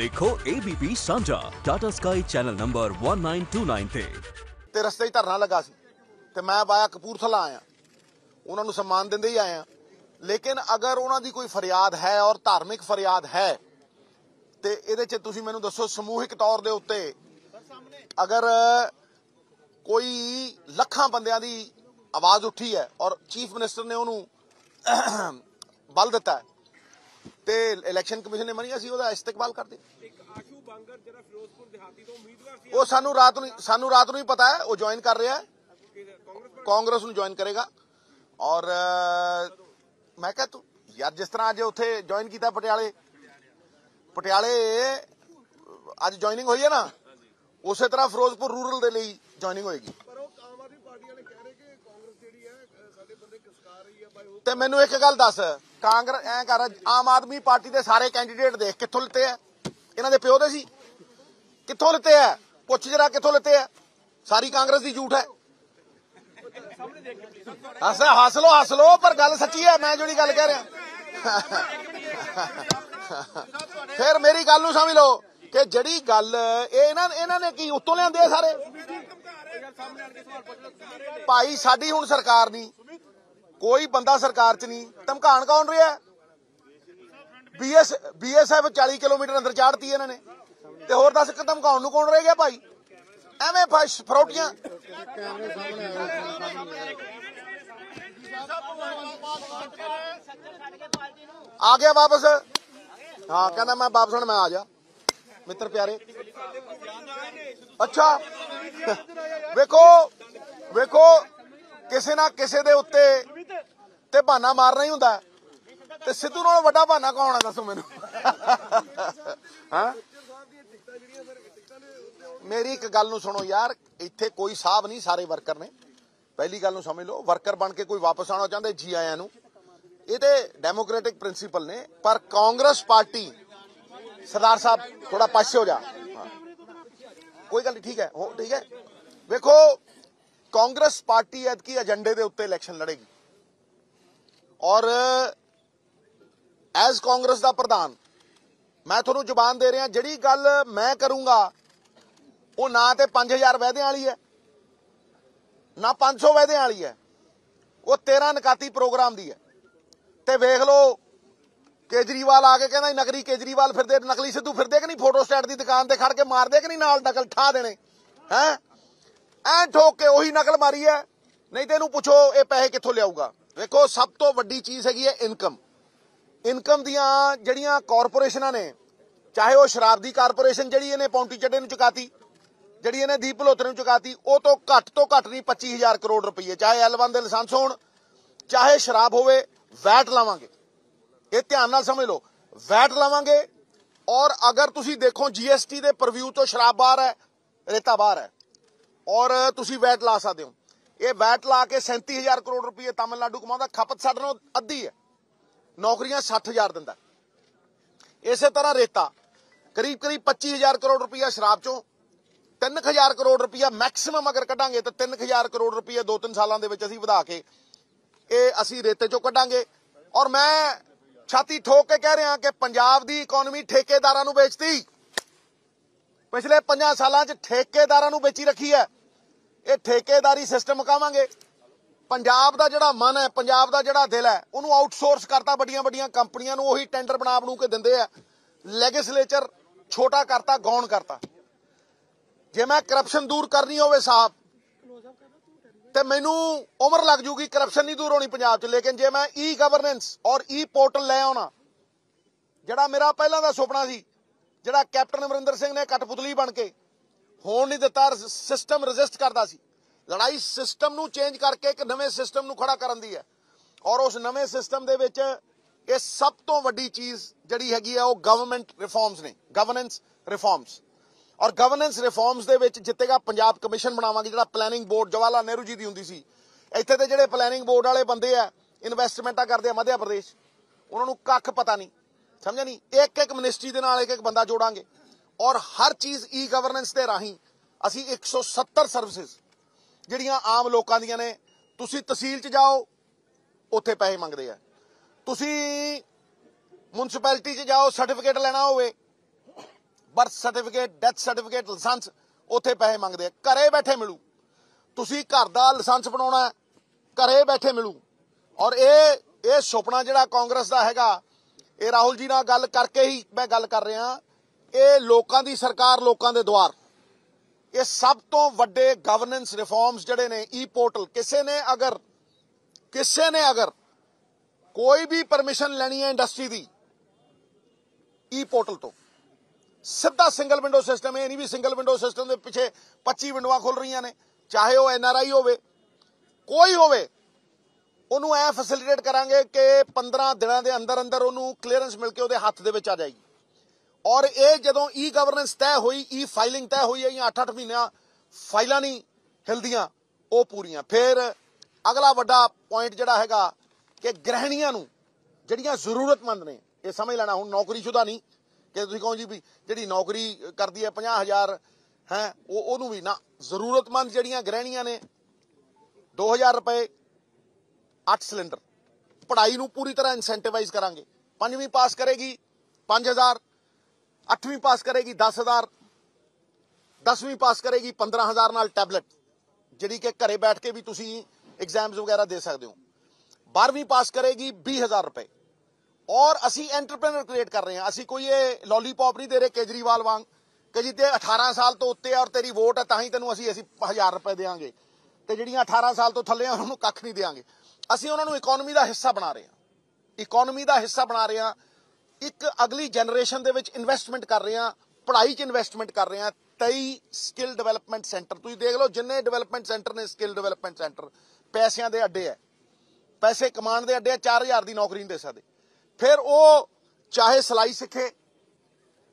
ਦੇਖੋ ABP ਸਾਂਝਾ Tata sky channel number 1929 ਤੇ। ਤੇ ਰਸਤੇ 'ਚ ਧਰਨਾ ਲੱਗਾ ਸੀ ਤੇ ਮੈਂ ਬਾਇਆ ਕਪੂਰਥਲਾ ਆਇਆ। ਉਹਨਾਂ ਨੂੰ ਸਨਮਾਨ ਦਿੰਦੇ ਹੀ ਆਇਆ। ਲੇਕਿਨ ਅਗਰ ਉਹਨਾਂ ਦੀ ਕੋਈ ਫਰਿਆਦ ਹੈ ਔਰ ਧਾਰਮਿਕ ਫਰਿਆਦ ਹੈ ਤੇ ਇਹਦੇ 'ਚ ਤੁਸੀਂ ਮੈਨੂੰ ਦੱਸੋ ਸਮੂਹਿਕ ਤੌਰ ਦੇ ਉੱਤੇ ਅਗਰ ਕੋਈ ਲੱਖਾਂ ਬੰਦਿਆਂ ਦੀ ਆਵਾਜ਼ ਉੱਠੀ ਹੈ ਔਰ ਚੀਫ ਮਿਨਿਸਟਰ ਨੇ ਉਹਨੂੰ ਬਲ ਦਿੱਤਾ ਹੈ, ਤੇ ਇਲੈਕਸ਼ਨ ਕਮਿਸ਼ਨ ਨੇ ਮੰਨਿਆ ਸੀ ਉਹਦਾ ਇਸਤਕਬਾਲ ਕਰਦੇ ਇੱਕ ਆਸ਼ੂ ਬਾਂਗਰ ਜਿਹੜਾ ਫਿਰੋਜ਼ਪੁਰ ਦਿਹਾਤੀ ਤੋਂ ਉਮੀਦਵਾਰ ਸੀ ਉਹ ਸਾਨੂੰ ਰਾਤ ਨੂੰ ਸਾਨੂੰ ਰਾਤ ਨੂੰ ਹੀ ਪਤਾ ਹੈ ਉਹ ਜੁਆਇਨ ਕਰ ਰਿਹਾ ਹੈ। ਕਾਂਗਰਸ ਨੂੰ ਜੁਆਇਨ ਕਰੇਗਾ। ਔਰ ਮੈਂ ਕਿਹਾ ਤੂੰ ਯਾਰ ਜਿਸ ਤਰ੍ਹਾਂ ਅੱਜ ਉੱਥੇ ਜੁਆਇਨ ਕੀਤਾ ਪਟਿਆਲੇ ਪਟਿਆਲੇ ਅੱਜ ਜੁਆਇਨਿੰਗ ਹੋਈ ਹੈ ਨਾ ਉਸੇ ਤਰ੍ਹਾਂ ਫਿਰੋਜ਼ਪੁਰ ਰੂਰਲ ਦੇ ਲਈ ਜੁਆਇਨਿੰਗ ਹੋਏਗੀ। ਪਰ ਉਹ ਆਮ ਆਦਮੀ ਪਾਰਟੀ ਵਾਲੇ ਕਹਿ ਰਹੇ ਕਿ ਕਾਂਗਰਸ ਜਿਹੜੀ ਹੈ ਅ, ਸਾਡੇ ਬੰਦੇ ਕਿਸਕਾ ਰਹੀ ਹੈ ਬਾਈ ਉਹ ਤੇ ਮੈਨੂੰ ਇੱਕ ਗੱਲ ਦੱਸ ਕਾਂਗਰਸ, ਐ ਕਰ, ਆਮ ਆਦਮੀ ਪਾਰਟੀ ਦੇ ਸਾਰੇ ਕੈਂਡੀਡੇਟ ਦੇਖ, ਕਿੱਥੋਂ ਲਿੱਤੇ ਆ? ਇਹਨਾਂ ਦੇ ਪਿਓ ਦੇ ਸੀ। ਕਿੱਥੋਂ ਲਿੱਤੇ ਆ? ਪੁੱਛ ਜਰਾ, ਕਿੱਥੋਂ ਲਿੱਤੇ ਆ? ਸਾਰੀ ਕਾਂਗਰਸ ਦੀ ਝੂਠ ਹੈ। ਹੱਸ ਹੱਸ ਲੋ ਹੱਸ ਲੋ ਪਰ ਗੱਲ ਸੱਚੀ ਹੈ, ਮੈਂ ਜਿਹੜੀ ਗੱਲ ਕਹਿ ਰਿਹਾ। ਫਿਰ ਮੇਰੀ ਗੱਲ ਨੂੰ ਸਮਝ ਲਓ ਕਿ ਜਿਹੜੀ ਗੱਲ, ਇਹ ਇਹਨਾਂ ਇਹਨਾਂ ਨੇ ਕੀ, ਉੱਤੋਂ ਲਿਆਂਦੇ ਆ ਸਾਰੇ? ਭਾਈ, ਸਾਡੀ ਹੁਣ ਸਰਕਾਰ ਨਹੀਂ। ਕੋਈ ਬੰਦਾ ਸਰਕਾਰ 'ਚ ਨਹੀਂ। ਧਮਕਾਣ ਕੌਣ ਰਿਹਾ? ਬੀਐਸ, ਬੀਐਸਐਫ 40 ਕਿਲੋਮੀਟਰ ਅੰਦਰ ਚਾੜਤੀ ਇਹਨਾਂ ਨੇ। ਤੇ ਹੋਰ ਦੱਸ ਕਿ ਧਮਕਾਉਣ ਨੂੰ ਕੌਣ ਰਹਿ ਗਿਆ ਭਾਈ? ਐਵੇਂ ਫਰੋਟੀਆਂ। ਆ ਗਿਆ ਵਾਪਸ। ਹਾਂ, ਕਹਿੰਦਾ ਮੈਂ ਵਾਪਸ ਹੁਣ ਮੈਂ ਆ ਜਾ। ਮਿੱਤਰ ਪਿਆਰੇ। ਅੱਛਾ। ਵੇਖੋ ਵੇਖੋ, ਕਿਸੇ ਨਾ ਕਿਸੇ ਦੇ ਉੱਤੇ ਤੇ ਬਹਾਨਾ ਮਾਰਨਾ ਹੀ ਹੁੰਦਾ। ਤੇ ਸਿੱਧੂ ਨਾਲੋਂ ਵੱਡਾ ਬਹਾਨਾ ਕੌਣ ਹੈ ਦੱਸੋ ਮੈਨੂੰ। ਹਾਂ? ਮੇਰੀ ਇੱਕ ਗੱਲ ਨੂੰ ਸੁਣੋ ਯਾਰ, ਇੱਥੇ ਕੋਈ ਸਾਹਿਬ ਨਹੀਂ ਸਾਰੇ ਵਰਕਰ ਨੇ। ਪਹਿਲੀ ਗੱਲ ਨੂੰ ਸਮਝ ਲਓ, ਵਰਕਰ ਬਣ ਕੇ ਕੋਈ ਵਾਪਸ ਆਉਣਾ ਚਾਹੁੰਦੇ ਜੀ ਆਇਆਂ ਨੂੰ। ਇਹ ਤੇ ਡੈਮੋਕ੍ਰੈਟਿਕ ਪ੍ਰਿੰਸੀਪਲ ਨੇ, ਪਰ ਕਾਂਗਰਸ ਪਾਰਟੀ, ਸਰਦਾਰ ਸਾਹਿਬ ਥੋੜਾ ਪਾਸੇ ਹੋ ਜਾ। ਕੋਈ ਗੱਲ ਨਹੀਂ, ਠੀਕ ਹੈ, ਹੋ, ਠੀਕ ਹੈ। ਵੇਖੋ, ਕਾਂਗਰਸ ਪਾਰਟੀ ਐਤਕੀ ਏਜੰਡੇ ਦੇ ਉੱਤੇ ਇਲੈਕਸ਼ਨ ਲੜੇਗੀ। ਔਰ ਐਜ਼ ਕਾਂਗਰਸ ਦਾ ਪ੍ਰਧਾਨ, ਮੈਂ ਤੁਹਾਨੂੰ ਜ਼ੁਬਾਨ ਦੇ ਰਿਹਾ, ਜਿਹੜੀ ਗੱਲ ਮੈਂ ਕਰੂੰਗਾ, ਉਹ ਨਾ ਤੇ 5000 ਵਾਅਦਿਆਂ ਵਾਲੀ ਹੈ, ਨਾ 500 ਵਾਅਦਿਆਂ ਵਾਲੀ ਹੈ, ਉਹ 13 ਨਕਾਤੀ ਪ੍ਰੋਗਰਾਮ ਦੀ ਹੈ। ਤੇ ਵੇਖ ਲਓ, ਕੇਜਰੀਵਾਲ ਆ ਕੇ ਕਹਿੰਦਾ ਨਕਲੀ ਕੇਜਰੀਵਾਲ ਫਿਰਦੇ, ਨਕਲੀ ਸਿੱਧੂ ਫਿਰਦੇ ਕਿ ਨਹੀਂ? ਫੋਟੋ ਸਟੇਟ ਦੀ ਦੁਕਾਨ ਤੇ ਖੜ ਕੇ ਮਾਰਦੇ ਕਿ ਨਹੀਂ? ਨਾਲ ਨਕਲ ਠਾ ਦੇਣੇ, ਹੈ? ਐ ਠੋਕ ਕੇ ਉਹੀ ਨਕਲ ਮਾਰੀ ਹੈ, ਨਹੀਂ ਤੇ ਇਹਨੂੰ ਪੁੱਛੋ, ਇਹ ਪੈਸੇ ਕਿੱਥੋਂ ਲਿਆਊਗਾ? ਵੇਖੋ ਸਭ ਤੋਂ ਵੱਡੀ ਚੀਜ਼ ਹੈਗੀ ਹੈ ਇਨਕਮ। ਇਨਕਮ ਦੀਆਂ ਜਿਹੜੀਆਂ ਕਾਰਪੋਰੇਸ਼ਨਾਂ ਨੇ, ਚਾਹੇ ਉਹ ਸ਼ਰਾਬ ਦੀ ਕਾਰਪੋਰੇਸ਼ਨ ਜਿਹੜੀ ਇਹਨੇ ਪੌਂਟੀ ਚੱਡੇ ਨੂੰ ਚੁਕਾਤੀ, ਜਿਹੜੀ ਇਹਨੇ ਦੀਪ ਭਲੋਤਰੇ ਨੂੰ ਚੁਕਾਤੀ, ਉਹ ਤੋਂ ਘੱਟ ਤੋਂ ਘੱਟ ਨਹੀਂ 25000 ਕਰੋੜ ਰੁਪਏ ਚਾਹੇ L1 ਦੇ ਲਾਇਸੈਂਸ ਹੋਣ, ਚਾਹੇ ਸ਼ਰਾਬ ਹੋਵੇ, ਵੈਟ ਲਾਵਾਂਗੇ। ਇਹ ਧਿਆਨ ਨਾਲ ਸਮਝ ਲਓ, ਵੈਟ ਲਾਵਾਂਗੇ ਔਰ ਅਗਰ ਤੁਸੀਂ ਦੇਖੋ GST ਦੇ ਪਰਵਿਊ ਤੋਂ ਸ਼ਰਾਬ ਬਾਹਰ ਹੈ, ਰੇਤਾ ਬਾਹਰ ਹੈ, ਔਰ ਤੁਸੀਂ ਵੈਟ ਲਾ ਸਕਦੇ ਹੋ। ਇਹ ਵੈਟ ਲਾ ਕੇ 37000 ਕਰੋੜ ਰੁਪਏ ਤਾਮਿਲਨਾਡੂ ਕਮਾਉਂਦਾ, ਖਪਤ ਸਾਡੇ ਨਾਲੋਂ ਅੱਧੀ ਹੈ। ਨੌਕਰੀਆਂ 60000 ਦਿੰਦਾ। ਇਸੇ ਤਰ੍ਹਾਂ ਰੇਤਾ, ਕਰੀਬ ਕਰੀਬ 25000 ਕਰੋੜ ਰੁਪਇਆ ਸ਼ਰਾਬ ਚੋਂ 3000 ਕਰੋੜ ਰੁਪਇਆ ਮੈਕਸਿਮਮ ਅਗਰ ਕੱਢਾਂਗੇ ਤਾਂ 3000 ਕਰੋੜ ਰੁਪਇਆ 2-3 ਸਾਲਾਂ ਦੇ ਵਿੱਚ ਅਸੀਂ ਵਧਾ ਕੇ ਇਹ ਅਸੀਂ ਰੇਤੇ ਚੋਂ ਕੱਢਾਂਗੇ। ਔਰ ਮੈਂ ਛਾਤੀ ਠੋਕ ਕੇ ਕਹਿ ਰਿਹਾ ਕਿ ਪੰਜਾਬ ਦੀ ਇਕਨੋਮੀ ਠੇਕੇਦਾਰਾਂ ਨੂੰ ਵੇਚਤੀ। ਪਿਛਲੇ 5 ਸਾਲਾਂ 'ਚ ਠੇਕੇਦਾਰਾਂ ਨੂੰ ਵੇਚੀ ਰੱਖੀ ਹੈ। ਇਹ ਠੇਕੇਦਾਰੀ ਸਿਸਟਮ ਮੁਕਾਵਾਂਗੇ। ਪੰਜਾਬ ਦਾ ਜਿਹੜਾ ਮਨ ਹੈ, ਪੰਜਾਬ ਦਾ ਜਿਹੜਾ ਦਿਲ ਹੈ, ਉਹਨੂੰ ਆਊਟਸੋਰਸ ਕਰਤਾ ਵੱਡੀਆਂ ਵੱਡੀਆਂ ਕੰਪਨੀਆਂ ਨੂੰ, ਉਹੀ ਟੈਂਡਰ ਬਣਾ ਬਣੂ ਕੇ ਦਿੰਦੇ ਆ। ਲੈਗਿਸਲੇਚਰ ਛੋਟਾ ਕਰਤਾ, ਗੌਣ ਕਰਤਾ। ਜੇ ਮੈਂ ਕਰਪਸ਼ਨ ਦੂਰ ਕਰਨੀ ਹੋਵੇ ਸਾਹਿਬ, ਤੇ ਮੈਨੂੰ ਉਮਰ ਲੱਗ ਜੂਗੀ ਕਰਪਸ਼ਨ ਨਹੀਂ ਦੂਰ ਹੋਣੀ ਪੰਜਾਬ 'ਚ। ਲੇਕਿਨ ਜੇ ਮੈਂ ਈ ਗਵਰਨੈਂਸ ਔਰ ਈ ਪੋਰਟਲ ਲੈ ਆਉਣਾ, ਜਿਹੜਾ ਮੇਰਾ ਪਹਿਲਾਂ ਦਾ ਸੁਪਨਾ ਸੀ, ਜਿਹੜਾ ਕੈਪਟਨ ਅਮਰਿੰਦਰ ਸਿੰਘ ਨੇ ਕਟਪੁਤਲੀ ਬਣ ਕੇ ਹੋਣ ਨਹੀਂ ਦਿੱਤਾ ਸਿਸਟਮ ਰੈਜ਼ਿਸਟ ਕਰਦਾ ਸੀ। ਲੜਾਈ ਸਿਸਟਮ ਨੂੰ ਚੇਂਜ ਕਰਕੇ ਇੱਕ ਨਵੇਂ ਸਿਸਟਮ ਨੂੰ ਖੜਾ ਕਰਨ ਦੀ ਹੈ। ਔਰ ਉਸ ਨਵੇਂ ਸਿਸਟਮ ਦੇ ਵਿੱਚ ਇਹ ਸਭ ਤੋਂ ਵੱਡੀ ਚੀਜ਼ ਜਿਹੜੀ ਹੈਗੀ ਆ, ਉਹ ਗਵਰਨਮੈਂਟ ਰਿਫਾਰਮਸ ਨੇ। ਗਵਰਨੈਂਸ ਰਿਫਾਰਮਸ ਔਰ ਗਵਰਨੈਂਸ ਰਿਫਾਰਮਸ ਦੇ ਵਿੱਚ ਜਿੱਤੇਗਾ ਪੰਜਾਬ ਕਮਿਸ਼ਨ ਬਣਾਵਾਂਗੇ, ਜਿਹੜਾ ਪਲੈਨਿੰਗ ਬੋਰਡ ਜਵਾਹਰ ਲਾਲ ਨਹਿਰੂ ਜੀ ਦੀ ਹੁੰਦੀ ਸੀ। ਇੱਥੇ ਤੇ ਜਿਹੜੇ ਪਲੈਨਿੰਗ ਬੋਰਡ ਵਾਲੇ ਬੰਦੇ ਆ ਇਨਵੈਸਟਮੈਂਟਾਂ ਕਰਦੇ ਆ ਮੱਧ ਪ੍ਰਦੇਸ਼। ਉਹਨਾਂ ਨੂੰ ਕੱਖ ਪਤਾ ਨਹੀਂ। ਸਮਝਿਆ ਨਹੀਂ? ਇੱਕ ਇੱਕ ਮਿਨਿਸਟਰੀ ਦੇ ਨਾਲ ਇੱਕ ਇੱਕ ਬੰਦਾ ਜੋੜਾਂਗੇ। ਔਰ ਹਰ ਚੀਜ਼ ਈ ਗਵਰਨੈਂਸ ਦੇ ਰਾਹੀਂ ਅਸੀਂ 170 ਸਰਵਿਸਿਜ਼ ਜਿਹੜੀਆਂ ਆਮ ਲੋਕਾਂ ਦੀਆਂ ਨੇ ਤੁਸੀਂ ਤਹਿਸੀਲ 'ਚ ਜਾਓ ਉੱਥੇ ਪੈਸੇ ਮੰਗਦੇ ਆ। ਤੁਸੀਂ ਮੁਨਸਪੈਲਿਟੀ 'ਚ ਜਾਓ ਸਰਟੀਫਿਕੇਟ ਲੈਣਾ ਹੋਵੇ birth certificate death certificate licence ਉੱਥੇ ਪੈਸੇ ਮੰਗਦੇ ਆ। ਘਰੇ ਬੈਠੇ ਮਿਲੂ। ਤੁਸੀਂ ਘਰ ਦਾ ਲਾਇਸੈਂਸ ਬਣਾਉਣਾ ਹੈ, ਘਰੇ ਬੈਠੇ ਮਿਲੂ। ਔਰ ਇਹ ਇਹ ਸੁਪਨਾ ਜਿਹੜਾ ਕਾਂਗਰਸ ਦਾ ਹੈਗਾ ਇਹ ਰਾਹੁਲ ਜੀ ਨਾਲ ਗੱਲ ਕਰਕੇ ਹੀ ਮੈਂ ਗੱਲ ਕਰ ਰਿਹਾ। ਇਹ ਲੋਕਾਂ ਦੀ ਸਰਕਾਰ, ਲੋਕਾਂ ਦੇ ਦੁਆਰ ਇਹ ਸਭ ਤੋਂ ਵੱਡੇ ਗਵਰਨੈਂਸ ਰਿਫਾਰਮਸ ਜਿਹੜੇ ਨੇ ਈ ਪੋਰਟਲ ਕਿਸੇ ਨੇ ਅਗਰ, ਕਿਸੇ ਨੇ ਅਗਰ ਕੋਈ ਵੀ ਪਰਮਿਸ਼ਨ ਲੈਣੀ ਹੈ ਇੰਡਸਟਰੀ ਦੀ ਈ ਪੋਰਟਲ ਤੋਂ। ਸਿੱਧਾ ਸਿੰਗਲ ਵਿੰਡੋ ਸਿਸਟਮ ਇਹ ਨਹੀਂ ਵੀ ਸਿੰਗਲ ਵਿੰਡੋ ਸਿਸਟਮ ਦੇ ਪਿੱਛੇ 25 ਵਿੰਡੋਆਂ ਖੁੱਲ ਰਹੀਆਂ ਨੇ, ਚਾਹੇ ਉਹ ਐਨ ਆਰ ਆਈ ਹੋਵੇ, ਕੋਈ ਹੋਵੇ, ਉਹਨੂੰ ਐ ਫੈਸਿਲਿਟੇਟ ਕਰਾਂਗੇ ਕਿ 15 ਦਿਨਾਂ ਦੇ ਅੰਦਰ ਅੰਦਰ ਉਹਨੂੰ ਕਲੀਅਰੈਂਸ ਮਿਲ ਕੇ ਉਹਦੇ ਹੱਥ ਦੇ ਵਿੱਚ ਆ ਜਾਏਗੀ। ਔਰ ਇਹ ਜਦੋਂ e ਈ ਗਵਰਨੈਂਸ ਤੈਅ ਹੋਈ e ਈ ਫਾਈਲਿੰਗ ਤੈਅ ਹੋਈ ਹੈ ਜਾਂ 8-8 ਮਹੀਨਿਆਂ, ਫਾਈਲਾਂ ਨਹੀਂ ਹਿਲਦੀਆਂ, ਉਹ ਪੂਰੀਆਂ। ਫਿਰ ਅਗਲਾ ਵੱਡਾ ਪੁਆਇੰਟ ਜਿਹੜਾ ਹੈਗਾ ਕਿ ਗ੍ਰਹਿਣੀਆਂ ਨੂੰ ਜਿਹੜੀਆਂ ਜ਼ਰੂਰਤਮੰਦ ਨੇ, ਇਹ ਸਮਝ ਲੈਣਾ ਹੁਣ ਨੌਕਰੀਸ਼ੁਦਾ ਨਹੀਂ, ਕਿ ਤੁਸੀਂ ਕਹੋ ਜੀ ਵੀ ਜਿਹੜੀ ਨੌਕਰੀ ਕਰਦੀ ਹੈ 50000 ਹੈ, ਉਹ ਉਹਨੂੰ ਵੀ ਨਾ, ਜ਼ਰੂਰਤਮੰਦ ਜਿਹੜੀਆਂ ਗ੍ਰਹਿਣੀਆਂ ਨੇ 2000 ਰੁਪਏ 8 ਸਿਲੰਡਰ। ਪੜ੍ਹਾਈ ਨੂੰ ਪੂਰੀ ਤਰ੍ਹਾਂ ਇਨਸੈਂਟੀਵਾਈਜ਼ ਕਰਾਂਗੇ। ਪੰਜਵੀਂ ਪਾਸ ਕਰੇਗੀ 5000 ਅੱਠਵੀਂ ਪਾਸ ਕਰੇਗੀ 10000 ਦਸਵੀਂ ਪਾਸ ਕਰੇਗੀ 15000 ਨਾਲ ਟੈਬਲੇਟ, ਜਿਹੜੀ ਕਿ ਘਰੇ ਬੈਠ ਕੇ ਵੀ ਤੁਸੀਂ ਐਗਜ਼ਾਮਸ ਵਗੈਰਾ ਦੇ ਸਕਦੇ ਹੋ। 12ਵੀਂ ਪਾਸ ਕਰੇਗੀ 20000 ਰੁਪਏ। ਔਰ ਅਸੀਂ ਐਂਟਰਪ੍ਰੈਨਰ ਕ੍ਰੀਏਟ ਕਰ ਰਹੇ ਹਾਂ। ਅਸੀਂ ਕੋਈ ਇਹ ਲੋਲੀਪੌਪ ਨਹੀਂ ਦੇ ਰਹੇ ਕੇਜਰੀਵਾਲ ਵਾਂਗ ਕਿ ਜੀ ਤੇ 18 ਸਾਲ ਤੋਂ ਉੱਤੇ ਆ ਔਰ ਤੇਰੀ ਵੋਟ ਹੈ ਤਾਂ ਹੀ ਤੈਨੂੰ ਅਸੀਂ ਅਸੀਂ 1000 ਰੁਪਏ ਦੇਵਾਂਗੇ। ਤੇ ਜਿਹੜੀਆਂ 18 ਸਾਲ ਤੋਂ ਥੱਲੇ ਆ, ਉਹਨਾਂ ਨੂੰ ਕੱਖ ਨਹੀਂ ਦੇਵਾਂਗੇ। ਅਸੀਂ ਉਹਨਾਂ ਨੂੰ ਇਕਨੋਮੀ ਦਾ ਹਿੱਸਾ ਬਣਾ ਰਹੇ ਹਾਂ। ਇਕਨੋਮੀ ਦਾ ਹਿੱਸਾ ਬਣਾ ਰਹੇ ਹਾਂ। ਇੱਕ ਅਗਲੀ ਜਨਰੇਸ਼ਨ ਦੇ ਵਿੱਚ ਇਨਵੈਸਟਮੈਂਟ ਕਰ ਰਹੇ ਹਾਂ, ਪੜ੍ਹਾਈ 'ਚ ਇਨਵੈਸਟਮੈਂਟ ਕਰ ਰਹੇ ਹਾਂ 23 ਸਕਿੱਲ ਡਿਵੈਲਪਮੈਂਟ ਸੈਂਟਰ ਤੁਸੀਂ ਦੇਖ ਲਓ, ਜਿੰਨੇ ਡਿਵੈਲਪਮੈਂਟ ਸੈਂਟਰ ਨੇ ਸਕਿੱਲ ਡਿਵੈਲਪਮੈਂਟ ਸੈਂਟਰ ਪੈਸਿਆਂ ਦੇ ਅੱਡੇ ਹੈ। ਪੈਸੇ ਕਮਾਉਣ ਦੇ ਅੱਡੇ ਆ 4000 ਦੀ ਨੌਕਰੀ ਨਹੀਂ ਦੇ ਸਕਦੇ। ਫਿਰ ਉਹ ਚਾਹੇ ਸਿਲਾਈ ਸਿੱਖੇ,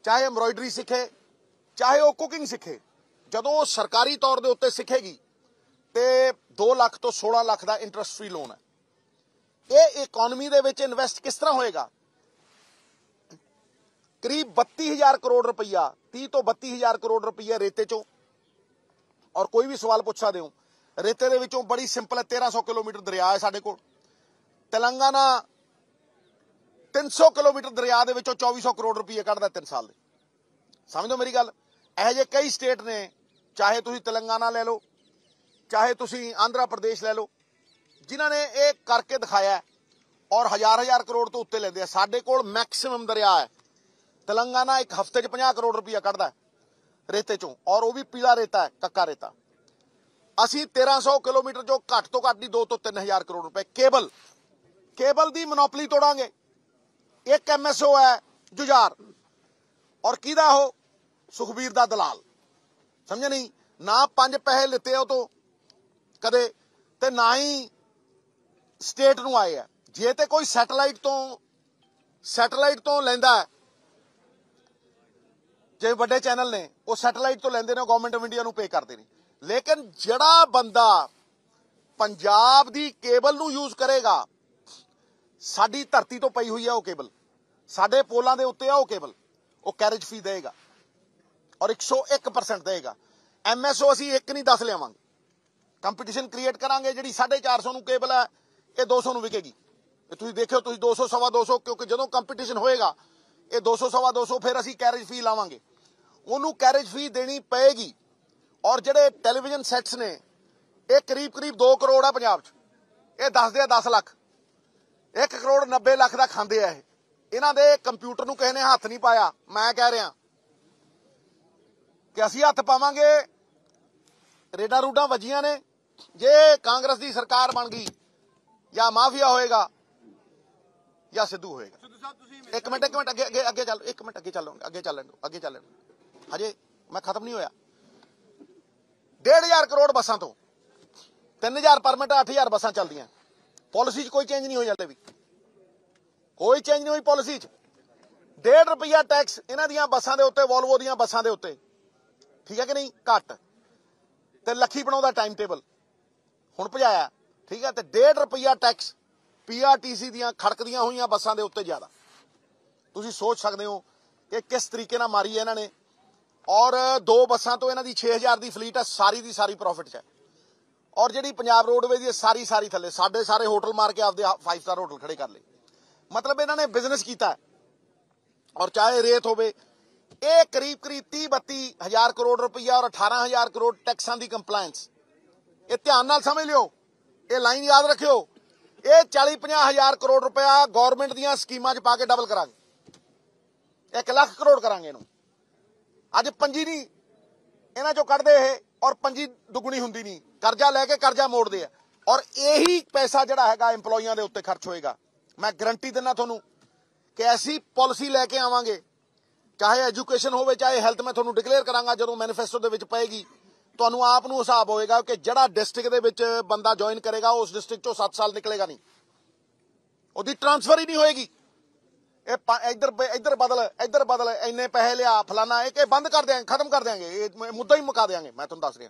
ਚਾਹੇ ਐਮਬ੍ਰੋਇਡਰੀ ਸਿੱਖੇ, ਚਾਹੇ ਉਹ ਕੁਕਿੰਗ ਸਿੱਖੇ, ਜਦੋਂ ਉਹ ਸਰਕਾਰੀ ਤੌਰ ਦੇ ਉੱਤੇ ਸਿੱਖੇਗੀ, ਤੇ 2 ਲੱਖ ਤੋਂ 16 ਲੱਖ ਦਾ ਇੰਟਰਸਟ ਫ੍ਰੀ ਲੋਨ ਹੈ। ਇਹ ਇਕਨੋਮੀ ਦੇ ਵਿੱਚ ਇਨਵੈਸਟ ਕਿਸ ਤਰ੍ਹਾਂ ਹੋਏਗਾ? ਕਰੀਬ 32000 ਕਰੋੜ ਰੁਪਈਆ 30 ਤੋਂ 32000 ਕਰੋੜ ਰੁਪਈਆ ਰੇਤੇ ਚੋਂ। ਔਰ ਕੋਈ ਵੀ ਸਵਾਲ ਪੁੱਛ ਸਕਦੇ ਹੋ ਰੇਤੇ ਦੇ ਵਿੱਚੋਂ ਬੜੀ ਸਿੰਪਲ ਹੈ 1300 ਕਿਲੋਮੀਟਰ ਦਰਿਆ ਹੈ ਸਾਡੇ ਕੋਲ। ਤੇਲੰਗਾਨਾ 300 ਕਿਲੋਮੀਟਰ ਦਰਿਆ ਦੇ ਵਿੱਚੋਂ 2400 ਕਰੋੜ ਰੁਪਏ ਕੱਢਦਾ 3 ਸਾਲ ਦੇ। ਸਮਝੋ ਮੇਰੀ ਗੱਲ। ਇਹੋ ਜਿਹੇ ਕਈ ਸਟੇਟ ਨੇ, ਚਾਹੇ ਤੁਸੀਂ ਤੇਲੰਗਾਨਾ ਲੈ ਲਓ, ਚਾਹੇ ਤੁਸੀਂ ਆਂਧਰਾ ਪ੍ਰਦੇਸ਼ ਲੈ ਲਓ, ਜਿਨ੍ਹਾਂ ਨੇ ਇਹ ਕਰਕੇ ਦਿਖਾਇਆ ਔਰ ਹਜ਼ਾਰ ਹਜ਼ਾਰ ਕਰੋੜ ਤੋਂ ਉੱਤੇ ਲੈਂਦੇ ਆ। ਸਾਡੇ ਕੋਲ ਮੈਕਸਿਮਮ ਦਰਿਆ ਹੈ। ਤੇਲੰਗਾਨਾ ਇੱਕ ਹਫ਼ਤੇ 'ਚ 50 ਕਰੋੜ ਰੁਪਇਆ ਕੱਢਦਾ ਰੇਤੇ ਚੋਂ ਔਰ ਉਹ ਵੀ ਪੀਲਾ ਰੇਤਾ ਹੈ, ਕੱਕਾ ਰੇਤਾ। ਅਸੀਂ 1300 ਕਿਲੋਮੀਟਰ ਜੋ ਘੱਟ ਤੋਂ ਘੱਟ ਦੀ 2 ਤੋਂ 3000 ਕਰੋੜ ਰੁਪਏ ਕੇਬਲ ਕੇਬਲ ਦੀ ਮੋਨੋਪੋਲੀ ਤੋੜਾਂਗੇ। ਇੱਕ ਐਮਐਸਓ ਹੈ ਜੁਝਾਰ। ਔਰ ਕਿਹਦਾ ਉਹ? ਸੁਖਬੀਰ ਦਾ ਦਲਾਲ। ਸਮਝ ਨਹੀਂ? ਨਾ ਪੰਜ ਪੈਸੇ ਲਿੱਤੇ ਉਹ ਤੋਂ, ਕਦੇ, ਤੇ ਨਾ ਹੀ ਸਟੇਟ ਨੂੰ ਆਏ ਆ। ਜੇ ਤੇ ਕੋਈ ਸੈਟੇਲਾਈਟ ਤੋਂ ਸੈਟੇਲਾਈਟ ਤੋਂ ਲੈਂਦਾ ਜੇ ਵੱਡੇ ਚੈਨਲ ਨੇ, ਉਹ ਸੈਟੇਲਾਈਟ ਤੋਂ ਲੈਂਦੇ ਨੇ ਗਵਰਨਮੈਂਟ ਆਫ ਇੰਡੀਆ ਨੂੰ ਪੇ ਕਰਦੇ ਨੇ। ਲੇਕਿਨ ਜਿਹੜਾ ਬੰਦਾ ਪੰਜਾਬ ਦੀ ਕੇਬਲ ਨੂੰ ਯੂਜ਼ ਕਰੇਗਾ, ਸਾਡੀ ਧਰਤੀ ਤੋਂ ਪਈ ਹੋਈ ਹੈ ਉਹ ਕੇਬਲ। ਸਾਡੇ ਪੋਲਾਂ ਦੇ ਉੱਤੇ ਆ ਉਹ ਕੇਬਲ। ਉਹ ਕੈਰੇਜ ਫੀ ਦੇਗਾ ਔਰ 101% ਦੇਗਾ। ਐਮਐਸਓ ਅਸੀਂ ਇੱਕ ਨਹੀਂ ਦੱਸ ਲਿਆਵਾਂਗੇ। ਕੰਪੀਟੀਸ਼ਨ ਕ੍ਰੀਏਟ ਕਰਾਂਗੇ, ਜਿਹੜੀ 450 ਨੂੰ ਕੇਬਲ ਹੈ ਇਹ 200 ਨੂੰ ਵਿਕੇਗੀ। ਇਹ ਤੁਸੀਂ ਦੇਖਿਓ, ਤੁਸੀਂ 200 ਸਵਾ 200 ਕਿਉਂਕਿ ਜਦੋਂ ਕੰਪੀਟੀਸ਼ਨ ਹੋਏਗਾ ਇਹ 200 ਸਵਾ 200 ਫਿਰ ਅਸੀਂ ਕੈਰੇਜ ਫੀ ਲਾਵਾਂਗੇ। ਉਹਨੂੰ ਕੈਰੇਜ ਫੀ ਦੇਣੀ ਪਏਗੀ। ਔਰ ਜਿਹੜੇ ਟੈਲੀਵਿਜ਼ਨ ਸੈਟਸ ਨੇ, ਇਹ ਕਰੀਬ ਕਰੀਬ 2 ਕਰੋੜ ਆ ਪੰਜਾਬ 'ਚ। ਇਹ ਦੱਸਦੇ ਆ 10 ਲੱਖ। 1 ਕਰੋੜ 90 ਲੱਖ ਦਾ ਖਾਂਦੇ ਆ ਇਹ। ਇਹਨਾਂ ਦੇ ਕੰਪਿਊਟਰ ਨੂੰ ਕਿਸੇ ਨੇ ਹੱਥ ਨਹੀਂ ਪਾਇਆ, ਮੈਂ ਕਹਿ ਰਿਹਾ। ਕਿ ਅਸੀਂ ਹੱਥ ਪਾਵਾਂਗੇ। ਰੇਡਾ ਰੂਡਾਂ ਵੱਜੀਆਂ ਨੇ। ਜੇ ਕਾਂਗਰਸ ਦੀ ਸਰਕਾਰ ਬਣ ਗਈ, ਜਾਂ ਮਾਫੀਆ ਹੋਏਗਾ, ਜਾਂ ਸਿੱਧੂ ਹੋਏਗਾ। ਇੱਕ ਮਿੰਟ ਇੱਕ ਮਿੰਟ, ਅੱਗੇ ਅੱਗੇ ਅੱਗੇ ਚੱਲ, ਇੱਕ ਮਿੰਟ ਅੱਗੇ ਚੱਲੋ, ਅੱਗੇ ਚੱਲਣ ਦਿਓ, ਅੱਗੇ ਚੱਲਣ ਦਿਓ। ਹਜੇ ਮੈਂ ਖਤਮ ਨਹੀਂ ਹੋਇਆ। 1500 ਕਰੋੜ ਬੱਸਾਂ ਤੋਂ। 3000 ਪਰਮਿਟ 8000 ਬੱਸਾਂ ਚੱਲਦੀਆਂ। ਪਾਲਿਸੀ 'ਚ ਕੋਈ ਚੇਂਜ ਨਹੀਂ ਹੋਈ ਹਲੇ ਵੀ। ਕੋਈ ਚੇਂਜ ਨਹੀਂ ਹੋਈ ਪਾਲਿਸੀ 'ਚ। 1.5 ਰੁਪਿਆ ਟੈਕਸ ਇਹਨਾਂ ਦੀਆਂ ਬੱਸਾਂ ਦੇ ਉੱਤੇ ਵੋਲਵੋ ਦੀਆਂ ਬੱਸਾਂ ਦੇ ਉੱਤੇ। ਠੀਕ ਹੈ ਕਿ ਨਹੀਂ? ਘੱਟ। ਤੇ ਲੱਖੀ ਬਣਾਉਂਦਾ ਟਾਈਮ ਟੇਬਲ ਹੁਣ ਭਜਾਇਆ। ਠੀਕ ਹੈ? ਤੇ 1.5 ਰੁਪਿਆ ਟੈਕਸ ਪੀਆਰਟੀਸੀ ਦੀਆਂ ਖੜਕਦੀਆਂ ਹੋਈਆਂ ਬੱਸਾਂ ਦੇ ਉੱਤੇ ਜ਼ਿਆਦਾ। ਤੁਸੀਂ ਸੋਚ ਸਕਦੇ ਹੋ ਕਿ ਕਿਸ ਤਰੀਕੇ ਨਾਲ ਮਾਰੀ ਹੈ ਇਹਨਾਂ ਨੇ। ਔਰ ਦੋ ਬੱਸਾਂ ਤੋਂ ਇਹਨਾਂ ਦੀ 6000 ਦੀ ਫਲੀਟ ਹੈ ਸਾਰੀ ਦੀ ਸਾਰੀ ਪ੍ਰੋਫਿਟ 'ਚ ਹੈ। ਔਰ ਜਿਹੜੀ ਪੰਜਾਬ ਰੋਡਵੇ ਦੀ ਹੈ, ਸਾਰੀ ਸਾਰੀ ਥੱਲੇ। ਸਾਡੇ ਸਾਰੇ ਹੋਟਲ ਮਾਰ ਕੇ ਆਪਦੇ 5 ਸਟਾਰ ਹੋਟਲ ਖੜੇ ਕਰ ਲਏ। ਮਤਲਬ ਇਹਨਾਂ ਨੇ ਬਿਜ਼ਨਸ ਕੀਤਾ ਔਰ ਚਾਹੇ ਰੇਤ ਹੋਵੇ ਇਹ ਕਰੀਬ ਕਰੀਬ 30 32 ਹਜ਼ਾਰ ਕਰੋੜ ਰੁਪਈਆ ਔਰ 18 ਹਜ਼ਾਰ ਕਰੋੜ ਟੈਕਸਾਂ ਦੀ ਕੰਪਲਾਈਂਸ ਇਹ ਧਿਆਨ ਨਾਲ ਸਮਝ ਲਿਓ। ਇਹ ਲਾਈਨ ਯਾਦ ਰੱਖਿਓ। ਇਹ 40 50 ਹਜ਼ਾਰ ਕਰੋੜ ਰੁਪਇਆ ਗਵਰਨਮੈਂਟ ਦੀਆਂ ਸਕੀਮਾਂ 'ਚ ਪਾ ਕੇ ਡਬਲ ਕਰਾਂਗੇ। 1 ਲੱਖ ਕਰੋੜ ਕਰਾਂਗੇ ਇਹਨੂੰ। ਅੱਜ ਪੰਜੀ ਨਹੀਂ, ਇਹਨਾਂ ਚੋਂ ਕੱਢਦੇ ਇਹ ਔਰ ਪੰਜੀ ਦੁੱਗਣੀ ਹੁੰਦੀ ਨਹੀਂ। ਕਰਜ਼ਾ ਲੈ ਕੇ ਕਰਜ਼ਾ ਮੋੜਦੇ ਆ। ਔਰ ਇਹੀ ਪੈਸਾ ਜਿਹੜਾ ਹੈਗਾ EMPLOYEEਆਂ ਦੇ ਉੱਤੇ ਖਰਚ ਹੋਏਗਾ। ਮੈਂ ਗਰੰਟੀ ਦਿੰਦਾ ਤੁਹਾਨੂੰ ਕਿ ਐਸੀ ਪਾਲਿਸੀ ਲੈ ਕੇ ਆਵਾਂਗੇ। ਚਾਹੇ ਐਜੂਕੇਸ਼ਨ ਹੋਵੇ, ਚਾਹੇ ਹੈਲਥ ਮੈਂ ਤੁਹਾਨੂੰ ਡਿਕਲੇਅਰ ਕਰਾਂਗਾ ਜਦੋਂ ਮੈਨੀਫੈਸਟੋ ਦੇ ਵਿੱਚ ਪਏਗੀ। ਤੁਹਾਨੂੰ ਆਪ ਨੂੰ ਹਿਸਾਬ ਹੋਏਗਾ ਕਿ ਜਿਹੜਾ ਡਿਸਟ੍ਰਿਕਟ ਦੇ ਵਿੱਚ ਬੰਦਾ ਜੁਆਇਨ ਕਰੇਗਾ, ਉਸ ਡਿਸਟ੍ਰਿਕਟ ਚੋਂ 7 ਸਾਲ ਨਿਕਲੇਗਾ ਨਹੀਂ। ਉਹਦੀ ਟ੍ਰਾਂਸਫਰ ਹੀ ਨਹੀਂ ਹੋਏਗੀ। ਇਹ ਇੱਧਰ ਇੱਧਰ ਬਦਲ ਇੱਧਰ ਬਦਲ, ਇੰਨੇ ਪੈਸੇ ਲਿਆ, ਫਲਾਨਾ, ਇਹ ਕਿ ਬੰਦ ਕਰ ਦਿਆਂਗੇ, ਖਤਮ ਕਰ ਦਿਆਂਗੇ, ਇਹ ਮੁੱਦਾ ਹੀ ਮੁਕਾ ਦਿਆਂਗੇ, ਮੈਂ ਤੁਹਾਨੂੰ ਦੱਸ ਰਿਹਾ।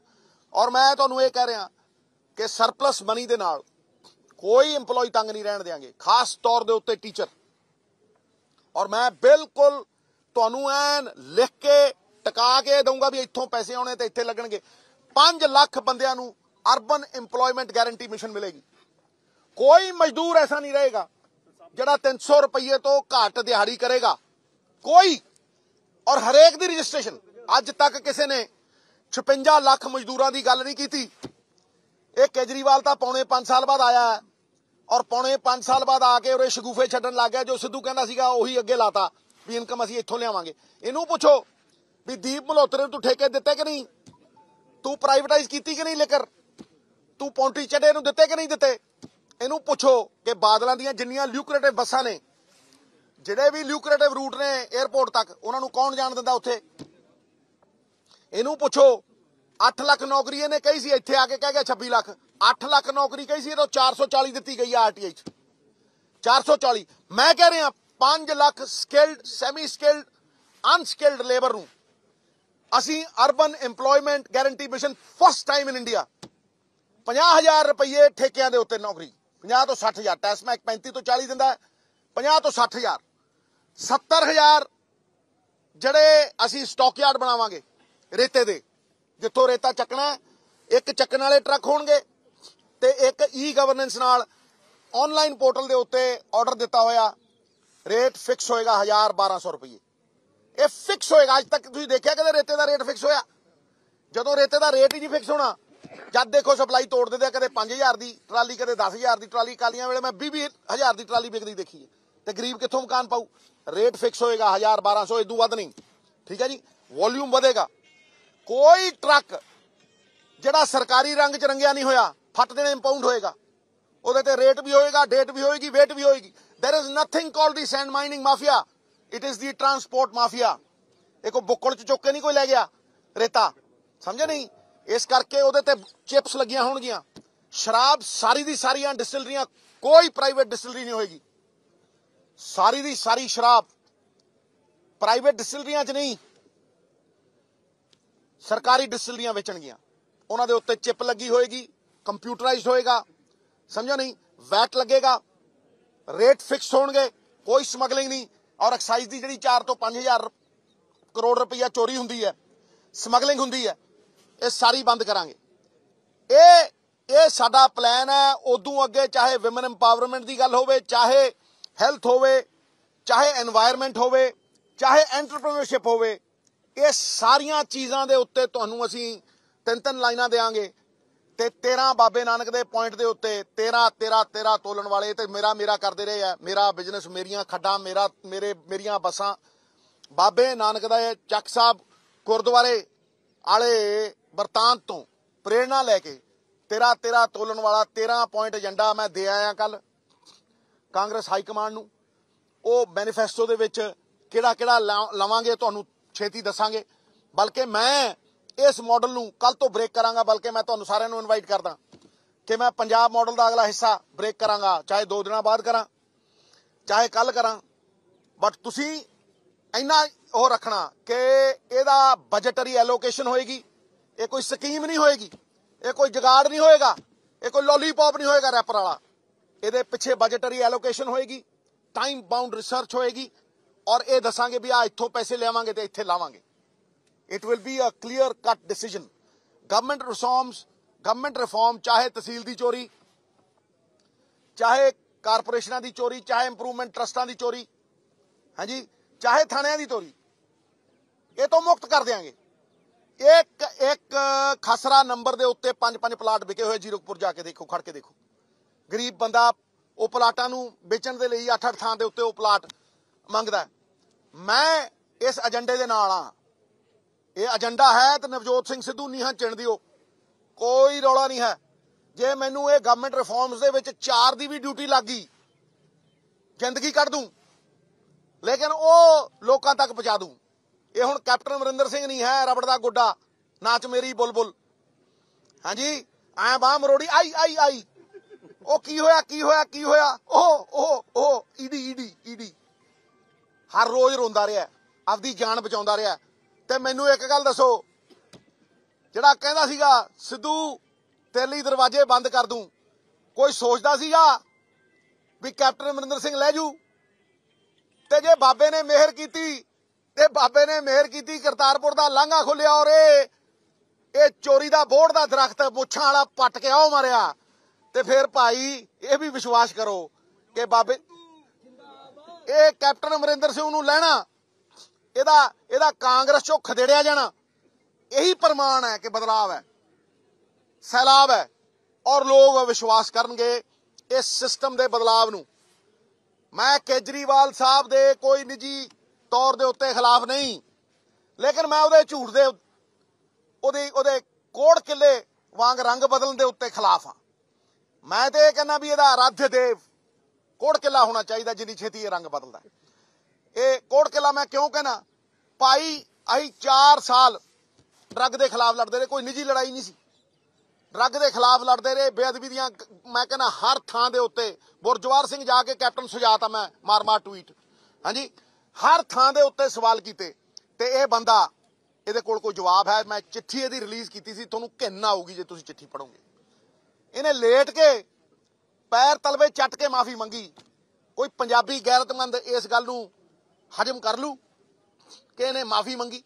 ਔਰ ਮੈਂ ਤੁਹਾਨੂੰ ਇਹ ਕਹਿ ਰਿਹਾ ਕਿ ਸਰਪਲਸ ਮਨੀ ਦੇ ਨਾਲ ਕੋਈ EMPLOYE ਤੰਗ ਨਹੀਂ ਰਹਿਣ ਦਿਆਂਗੇ, ਖਾਸ ਤੌਰ ਦੇ ਉੱਤੇ ਟੀਚਰ ਔਰ ਮੈਂ ਬਿਲਕੁਲ ਤੁਹਾਨੂੰ ਐਨ ਲਿਖ ਕੇ ਟਿਕਾ ਕੇ ਦਊਂਗਾ ਵੀ ਇੱਥੋਂ ਪੈਸੇ ਆਉਣੇ ਤੇ ਇੱਥੇ ਲੱਗਣਗੇ। 5 ਲੱਖ ਬੰਦਿਆਂ ਨੂੰ ਅਰਬਨ EMPLOYMENT ਗਾਰੰਟੀ ਮਿਸ਼ਨ ਮਿਲੇਗੀ। ਕੋਈ ਮਜ਼ਦੂਰ ਐਸਾ ਨਹੀਂ ਰਹੇਗਾ ਜਿਹੜਾ 300 ਰੁਪਏ ਤੋਂ ਘੱਟ ਦਿਹਾੜੀ ਕਰੇਗਾ। ਕੋਈ। ਔਰ ਹਰੇਕ ਦੀ ਰਜਿਸਟ੍ਰੇਸ਼ਨ। ਅੱਜ ਤੱਕ ਕਿਸੇ ਨੇ 56 ਲੱਖ ਮਜ਼ਦੂਰਾਂ ਦੀ ਗੱਲ ਨਹੀਂ ਕੀਤੀ। ਇਹ ਕੇਜਰੀਵਾਲ ਤਾਂ ਪੌਣੇ 5 ਸਾਲ ਬਾਅਦ ਆਇਆ ਹੈ। ਔਰ ਪੌਣੇ 5 ਸਾਲ ਬਾਅਦ ਆ ਕੇ ਉਰੇ ਸ਼ਗੂਫੇ ਛੱਡਣ ਲੱਗ ਗਿਆ, ਜੋ ਸਿੱਧੂ ਕਹਿੰਦਾ ਸੀਗਾ, ਉਹੀ ਅੱਗੇ ਲਾਤਾ ਵੀ ਇਨਕਮ ਅਸੀਂ ਇੱਥੋਂ ਲਿਆਵਾਂਗੇ। ਇਹਨੂੰ ਪੁੱਛੋ। ਵੀ ਦੀਪ ਮਲਹੋਤਰੇ ਨੂੰ ਤੂੰ ਠੇਕੇ ਦਿੱਤੇ ਕਿ ਨਹੀਂ? ਤੂੰ ਪ੍ਰਾਈਵੇਟਾਈਜ਼ ਕੀਤੀ ਕਿ ਨਹੀਂ ਲੇਕਰ? ਤੂੰ ਪੌਂਟੀ ਚੱਡੇ ਨੂੰ ਦਿੱਤੇ ਕਿ ਨਹੀਂ ਦਿੱਤੇ? ਇਹਨੂੰ ਪੁੱਛੋ ਕਿ ਬਾਦਲਾਂ ਦੀਆਂ ਜਿੰਨੀਆਂ ਲਿਊਕਰੇਟਿਵ ਬੱਸਾਂ ਨੇ, ਜਿਹੜੇ ਵੀ ਲਿਊਕਰੇਟਿਵ ਰੂਟ ਨੇ 에어ਪੋਰਟ ਤੱਕ, ਉਹਨਾਂ ਨੂੰ ਕੌਣ ਜਾਣ ਦਿੰਦਾ ਉੱਥੇ? ਇਹਨੂੰ ਪੁੱਛੋ 8 ਲੱਖ ਨੌਕਰੀ ਇਹਨੇ ਕਹੀ ਸੀ, ਇੱਥੇ ਆ ਕੇ ਕਹਿ ਗਿਆ 26 ਲੱਖ। 8 ਲੱਖ ਨੌਕਰੀ ਕਹੀ ਸੀ ਇਹ ਤਾਂ 440 ਦਿੱਤੀ ਗਈ ਆ ਆਰਟੀਆਈ ਚ। 440 ਮੈਂ ਕਹਿ ਰਿਹਾ 5 lakh skilled semi skilled unskilled labour ਨੂੰ ਅਸੀਂ urban EMPLOYMENT guarantee mission first time in India 50000 ਰੁਪਏ ਠੇਕਿਆਂ ਦੇ ਉੱਤੇ ਨੌਕਰੀ। 50 ਤੋਂ 60000 ਟੈਕਸ ਮੈਂ 35 ਤੋਂ 40 ਦਿੰਦਾ ਹੈ, 50 ਤੋਂ 60000 70000 ਜਿਹੜੇ ਅਸੀਂ ਸਟਾਕ ਯਾਰਡ ਬਣਾਵਾਂਗੇ ਰੇਤੇ ਦੇ ਜਿੱਥੋਂ ਰੇਤਾ ਚੱਕਣਾ ਇੱਕ ਚੱਕਣ ਵਾਲੇ ਟਰੱਕ ਹੋਣਗੇ ਤੇ ਇੱਕ ਈ ਗਵਰਨੈਂਸ ਨਾਲ ਆਨਲਾਈਨ ਪੋਰਟਲ ਦੇ ਉੱਤੇ ਆਰਡਰ ਦਿੱਤਾ ਹੋਇਆ। ਰੇਟ ਫਿਕਸ ਹੋਏਗਾ 1000 1200 ਰੁਪਏ ਇਹ ਫਿਕਸ ਹੋਏਗਾ। ਅੱਜ ਤੱਕ ਤੁਸੀਂ ਦੇਖਿਆ ਕਦੇ ਰੇਤੇ ਦਾ ਰੇਟ ਫਿਕਸ ਹੋਇਆ? ਜਦੋਂ ਰੇਤੇ ਦਾ ਰੇਟ ਹੀ ਨਹੀਂ ਫਿਕਸ ਹੋਣਾ, ਜਦ ਦੇਖੋ ਸਪਲਾਈ ਤੋੜ ਦਿੰਦੇ ਆ, ਕਦੇ 5000 ਦੀ ਟਰਾਲੀ, ਕਦੇ 10000 ਦੀ ਟਰਾਲੀ ਕਾਲੀਆਂ ਵੇਲੇ ਮੈਂ 20000 ਦੀ ਟਰਾਲੀ ਵਿਕਦੀ ਦੇਖੀ ਹੈ। ਤੇ ਗਰੀਬ ਕਿੱਥੋਂ ਮਕਾਨ ਪਾਊ? ਰੇਟ ਫਿਕਸ ਹੋਏਗਾ 1000 1200 ਇਦੋਂ ਵੱਧ ਨਹੀਂ। ਠੀਕ ਹੈ ਜੀ? ਵੋਲਿਊਮ ਵਧੇਗਾ। ਕੋਈ ਟਰੱਕ ਜਿਹੜਾ ਸਰਕਾਰੀ ਰੰਗ ਚ ਰੰਗਿਆ ਨਹੀਂ ਹੋਇਆ, ਫੱਟ ਦੇਣਾ ਇੰਪਾਊਂਡ ਹੋਏਗਾ। ਉਹਦੇ ਤੇ ਰੇਟ ਵੀ ਹੋਏਗਾ ਡੇਟ ਵੀ ਹੋਏਗੀ ਵੇਟ ਵੀ ਹੋਏਗੀ। There is nothing called the sand mining mafia it is the transport mafia ਇਹ ਕੋ ਬੁੱਕਲ ਚ ਚੁੱਕ ਕੇ ਨਹੀਂ ਕੋਈ ਲੈ ਗਿਆ, ਰੇਤਾ। ਸਮਝੇ ਨਹੀਂ? ਇਸ ਕਰਕੇ ਉਹਦੇ ਤੇ ਚਿਪਸ ਲੱਗੀਆਂ ਹੋਣਗੀਆਂ। ਸ਼ਰਾਬ ਸਾਰੀ ਦੀ ਸਾਰੀਆਂ ਡਿਸਟਿਲਰੀਆਂ, ਕੋਈ ਪ੍ਰਾਈਵੇਟ ਡਿਸਟਿਲਰੀ ਨਹੀਂ ਹੋਏਗੀ। ਸਾਰੀ ਦੀ ਸਾਰੀ ਸ਼ਰਾਬ ਪ੍ਰਾਈਵੇਟ ਡਿਸਟਿਲਰੀਆਂ 'ਚ ਨਹੀਂ। ਸਰਕਾਰੀ ਡਿਸਟਿਲਰੀਆਂ ਵੇਚਣਗੀਆਂ। ਉਹਨਾਂ ਦੇ ਉੱਤੇ ਚਿਪ ਲੱਗੀ ਹੋਏਗੀ ਕੰਪਿਊਟਰਾਈਜ਼ਡ ਹੋਏਗਾ। ਸਮਝੋ ਨਹੀਂ? ਵੈਟ ਲੱਗੇਗਾ। ਰੇਟ ਫਿਕਸ ਹੋਣਗੇ। ਕੋਈ ਸਮਗਲਿੰਗ ਨਹੀਂ। ਔਰ ਐਕਸਾਈਜ਼ ਦੀ ਜਿਹੜੀ 4 ਤੋਂ 5000 ਕਰੋੜ ਰੁਪਈਆ ਚੋਰੀ ਹੁੰਦੀ ਹੈ ਸਮਗਲਿੰਗ ਹੁੰਦੀ ਹੈ, ਇਹ ਸਾਰੀ ਬੰਦ ਕਰਾਂਗੇ। ਇਹ ਇਹ ਸਾਡਾ ਪਲਾਨ ਹੈ, ਉਦੋਂ ਅੱਗੇ ਚਾਹੇ ਔਮਨ ਐਮਪਾਵਰਮੈਂਟ ਦੀ ਗੱਲ ਹੋਵੇ, ਚਾਹੇ ਹੈਲਥ ਹੋਵੇ, ਚਾਹੇ এনवायरमेंट ਹੋਵੇ, ਚਾਹੇ ਐਂਟਰਪ੍ਰੀਨਰਸ਼ਿਪ ਹੋਵੇ, ਇਹ ਸਾਰੀਆਂ ਚੀਜ਼ਾਂ ਦੇ ਉੱਤੇ ਤੁਹਾਨੂੰ ਅਸੀਂ ਤਿੰਨ ਤਿੰਨ ਲਾਈਨਾਂ ਦੇਾਂਗੇ ਤੇ 13 ਬਾਬੇ ਨਾਨਕ ਦੇ ਪੁਆਇੰਟ ਦੇ ਉੱਤੇ 13 13 13 ਤੋਲਣ ਵਾਲੇ ਤੇ ਮੇਰਾ ਮੇਰਾ ਕਰਦੇ ਰਹੇ ਆ। ਮੇਰਾ ਬਿਜ਼ਨਸ ਮੇਰੀਆਂ ਖੱਡਾਂ, ਮੇਰਾ, ਮੇਰੇ, ਮੇਰੀਆਂ ਬੱਸਾਂ। ਬਾਬੇ ਨਾਨਕ ਦਾ ਚੱਕ ਸਾਹਿਬ ਗੁਰਦੁਆਰੇ ਵਾਲੇ ਵਰਤਾਂਤ ਤੋਂ ਪ੍ਰੇਰਣਾ ਲੈ ਕੇ ਤੇਰਾ ਤੇਰਾ ਤੋਲਣ ਵਾਲਾ 13 ਪੁਆਇੰਟ ਏਜੰਡਾ ਮੈਂ ਦੇ ਆਇਆ ਕੱਲ ਕਾਂਗਰਸ ਹਾਈ ਕਮਾਂਡ ਨੂੰ। ਉਹ ਮੈਨੀਫੈਸਟੋ ਦੇ ਵਿੱਚ ਕਿਹੜਾ ਕਿਹੜਾ ਲਵਾਂਗੇ, ਤੁਹਾਨੂੰ ਛੇਤੀ ਦੱਸਾਂਗੇ। ਬਲਕਿ ਮੈਂ ਇਸ ਮਾਡਲ ਨੂੰ ਕੱਲ ਤੋਂ ਬ੍ਰੇਕ ਕਰਾਂਗਾ, ਬਲਕਿ ਮੈਂ ਤੁਹਾਨੂੰ ਸਾਰਿਆਂ ਨੂੰ ਇਨਵਾਈਟ ਕਰਦਾ ਕਿ ਮੈਂ ਪੰਜਾਬ ਮਾਡਲ ਦਾ ਅਗਲਾ ਹਿੱਸਾ ਬ੍ਰੇਕ ਕਰਾਂਗਾ, ਚਾਹੇ 2 ਦਿਨਾਂ ਬਾਅਦ ਕਰਾਂ, ਚਾਹੇ ਕੱਲ ਕਰਾਂ। ਬਟ ਤੁਸੀਂ ਇੰਨਾ ਉਹ ਰੱਖਣਾ ਕਿ ਇਹਦਾ ਬਜਟਰੀ ਐਲੋਕੇਸ਼ਨ ਹੋਏਗੀ, ਇਹ ਕੋਈ ਸਕੀਮ ਨਹੀਂ ਹੋਏਗੀ, ਇਹ ਕੋਈ ਜਗਾੜ ਨਹੀਂ ਹੋਏਗਾ, ਇਹ ਕੋਈ ਲੋਲੀਪੌਪ ਨਹੀਂ ਹੋਏਗਾ ਰੈਪਰ ਵਾਲਾ। ਇਹਦੇ ਪਿੱਛੇ ਬਜਟਰੀ ਐਲੋਕੇਸ਼ਨ ਹੋਏਗੀ ਟਾਈਮ ਬਾਉਂਡ ਰਿਸਰਚ ਹੋਏਗੀ, ਔਰ ਇਹ ਦੱਸਾਂਗੇ ਵੀ ਆ ਇੱਥੋਂ ਪੈਸੇ ਲਿਆਵਾਂਗੇ ਤੇ ਇੱਥੇ ਲਾਵਾਂਗੇ। It will be a clear cut decision. Government reforms, government reform ਚਾਹੇ ਤਹਿਸੀਲ ਦੀ ਚੋਰੀ ਚਾਹੇ ਕਾਰਪੋਰੇਸ਼ਨਾਂ ਦੀ ਚੋਰੀ ਚਾਹੇ ਇੰਪਰੂਵਮੈਂਟ ਟਰਸਟਾਂ ਦੀ ਚੋਰੀ ਹਾਂਜੀ ਚਾਹੇ ਥਾਣਿਆਂ ਦੀ ਚੋਰੀ ਇਹ ਤੋਂ ਮੁਕਤ ਕਰ ਦਿਆਂਗੇ ਇੱਕ ਇੱਕ ਖਸਰਾ ਨੰਬਰ ਦੇ ਉੱਤੇ ਪੰਜ ਪੰਜ ਪਲਾਟ ਵਿਕੇ ਹੋਏ ਜੀਰਕਪੁਰ ਜਾ ਕੇ ਦੇਖੋ ਖੜ ਕੇ ਦੇਖੋ ਗਰੀਬ ਬੰਦਾ ਉਹ ਪਲਾਟਾਂ ਨੂੰ ਵੇਚਣ ਦੇ ਲਈ 8-8 ਥਾਂ ਦੇ ਉੱਤੇ ਉਹ ਪਲਾਟ ਮੰਗਦਾ ਮੈਂ ਇਸ ਏਜੰਡੇ ਦੇ ਨਾਲ ਆ ਇਹ ਏਜੰਡਾ ਹੈ ਤੇ ਨਵਜੋਤ ਸਿੰਘ ਸਿੱਧੂ ਨੀਹਾਂ ਚਿਣ ਦਿਓ। ਕੋਈ ਰੌਲਾ ਨਹੀਂ ਹੈ। ਜੇ ਮੈਨੂੰ ਇਹ ਗਵਰਨਮੈਂਟ ਰਿਫਾਰਮਸ ਦੇ ਵਿੱਚ ਚਾਰ ਦੀ ਵੀ ਡਿਊਟੀ ਲੱਗ ਗਈ, ਜ਼ਿੰਦਗੀ ਕੱਢ ਦੂੰ। ਲੇਕਿਨ ਉਹ ਲੋਕਾਂ ਤੱਕ ਪਹੁੰਚਾ ਦੂੰ। ਇਹ ਹੁਣ ਕੈਪਟਨ ਅਮਰਿੰਦਰ ਸਿੰਘ ਨਹੀਂ ਹੈ, ਰਬੜ ਦਾ ਗੁੱਡਾ ਨਾਚ ਮੇਰੀ ਬੁਲਬੁਲ। ਹਾਂਜੀ, ਐ ਬਾਹ ਮਰੋੜੀ, ਆਈ ਆਈ ਆਈ। ਉਹ ਕੀ ਹੋਇਆ ਕੀ ਹੋਇਆ ਕੀ ਹੋਇਆ? ਉਹ ਉਹ ਉਹ, ਈਡੀ ਈਡੀ ਈਡੀ। ਹਰ ਰੋਜ਼ ਰੋਂਦਾ ਰਿਹਾ। ਆਪਦੀ ਜਾਨ ਬਚਾਉਂਦਾ ਰਿਹਾ। ਤੇ ਮੈਨੂੰ ਇੱਕ ਗੱਲ ਦੱਸੋ। ਜਿਹੜਾ ਕਹਿੰਦਾ ਸੀਗਾ, ਸਿੱਧੂ, ਤੇਲੀ ਦਰਵਾਜ਼ੇ ਬੰਦ ਕਰ ਦੂੰ। ਕੋਈ ਸੋਚਦਾ ਸੀਗਾ ਵੀ ਕੈਪਟਨ ਅਮਰਿੰਦਰ ਸਿੰਘ ਲੈ ਜੂ? ਤੇ ਜੇ ਬਾਬੇ ਨੇ ਮਿਹਰ ਕੀਤੀ, ਤੇ ਬਾਬੇ ਨੇ ਮਿਹਰ ਕੀਤੀ, ਕਰਤਾਰਪੁਰ ਦਾ ਲਾਂਘਾ ਖੁੱਲਿਆ ਔਰ ਇਹ ਇਹ ਚੋਰੀ ਦਾ ਬੋੜ ਦਾ ਦਰਖਤ ਮੁੱਛਾਂ ਵਾਲਾ ਪੱਟ ਕੇ ਆਉ ਮਾਰਿਆ। ਤੇ ਫਿਰ ਭਾਈ, ਇਹ ਵੀ ਵਿਸ਼ਵਾਸ ਕਰੋ ਕਿ ਬਾਬੇ, ਇਹ ਕੈਪਟਨ ਅਮਰਿੰਦਰ ਸਿੰਘ ਨੂੰ ਲੈਣਾ। ਇਹਦਾ ਇਹਦਾ ਕਾਂਗਰਸ ਚੋਂ ਖਦੇੜਿਆ ਜਾਣਾ। ਇਹੀ ਪ੍ਰਮਾਣ ਹੈ ਕਿ ਬਦਲਾਵ ਹੈ। ਸੈਲਾਬ ਹੈ ਔਰ ਲੋਕ ਵਿਸ਼ਵਾਸ ਕਰਨਗੇ ਇਸ ਸਿਸਟਮ ਦੇ ਬਦਲਾਵ ਨੂੰ। ਮੈਂ ਕੇਜਰੀਵਾਲ ਸਾਹਿਬ ਦੇ ਕੋਈ ਨਿੱਜੀ ਤੌਰ ਦੇ ਉੱਤੇ ਖਿਲਾਫ ਨਹੀਂ, ਲੇਕਿਨ ਮੈਂ ਉਹਦੇ ਝੂਠ ਦੇ ਉਹਦੇ ਉਹਦੇ ਕੋੜ ਕਿੱਲੇ ਵਾਂਗ ਰੰਗ ਬਦਲਣ ਦੇ ਉੱਤੇ ਖਿਲਾਫ ਹਾਂ। ਮੈਂ ਤੇ ਇਹ ਕਹਿੰਦਾ ਵੀ ਇਹਦਾ ਆਰਾਧਿ ਦੇਵ ਕੋੜ ਕਿੱਲਾ ਹੋਣਾ ਚਾਹੀਦਾ ਜਿੰਨੀ ਛੇਤੀ ਇਹ ਰੰਗ ਬਦਲਦਾ ਹੈ। ਇਹ ਕੋਟ ਕਿੱਲਾ ਮੈਂ ਕਿਉਂ ਕਹਿਣਾ? ਭਾਈ, ਅਸੀਂ 4 ਸਾਲ ਡਰੱਗ ਦੇ ਖਿਲਾਫ ਲੜਦੇ ਰਹੇ, ਕੋਈ ਨਿੱਜੀ ਲੜਾਈ ਨਹੀਂ ਸੀ। ਡਰੱਗ ਦੇ ਖਿਲਾਫ ਲੜਦੇ ਰਹੇ, ਬੇਅਦਬੀ ਦੀਆਂ ਮੈਂ ਕਹਿੰਦਾ ਹਰ ਥਾਂ ਦੇ ਉੱਤੇ ਬੁਰਜਵਾਰ ਸਿੰਘ ਜਾ ਕੇ ਕੈਪਟਨ ਸੁਜਾਤਾ ਮੈਂ ਮਾਰ ਮਾਰ ਟਵੀਟ। ਹਾਂਜੀ, ਹਰ ਥਾਂ ਦੇ ਉੱਤੇ ਸਵਾਲ ਕੀਤੇ। ਤੇ ਇਹ ਬੰਦਾ, ਇਹਦੇ ਕੋਲ ਕੋਈ ਜਵਾਬ ਹੈ? ਮੈਂ ਚਿੱਠੀ ਇਹਦੀ ਰਿਲੀਜ਼ ਕੀਤੀ ਸੀ, ਤੁਹਾਨੂੰ ਘਿੰਨ ਆਊਗੀ ਜੇ ਤੁਸੀਂ ਚਿੱਠੀ ਪੜੋਗੇ ਇਹਨੇ ਲੇਟ ਕੇ ਪੈਰ ਤਲਵੇ ਚੱਟ ਕੇ ਮਾਫੀ ਮੰਗੀ। ਕੋਈ ਪੰਜਾਬੀ ਗੈਰਤਮੰਦ ਇਸ ਗੱਲ ਨੂੰ ਹਜਮ ਕਰ ਲੂ ਕਿ ਇਹਨੇ ਮਾਫੀ ਮੰਗੀ?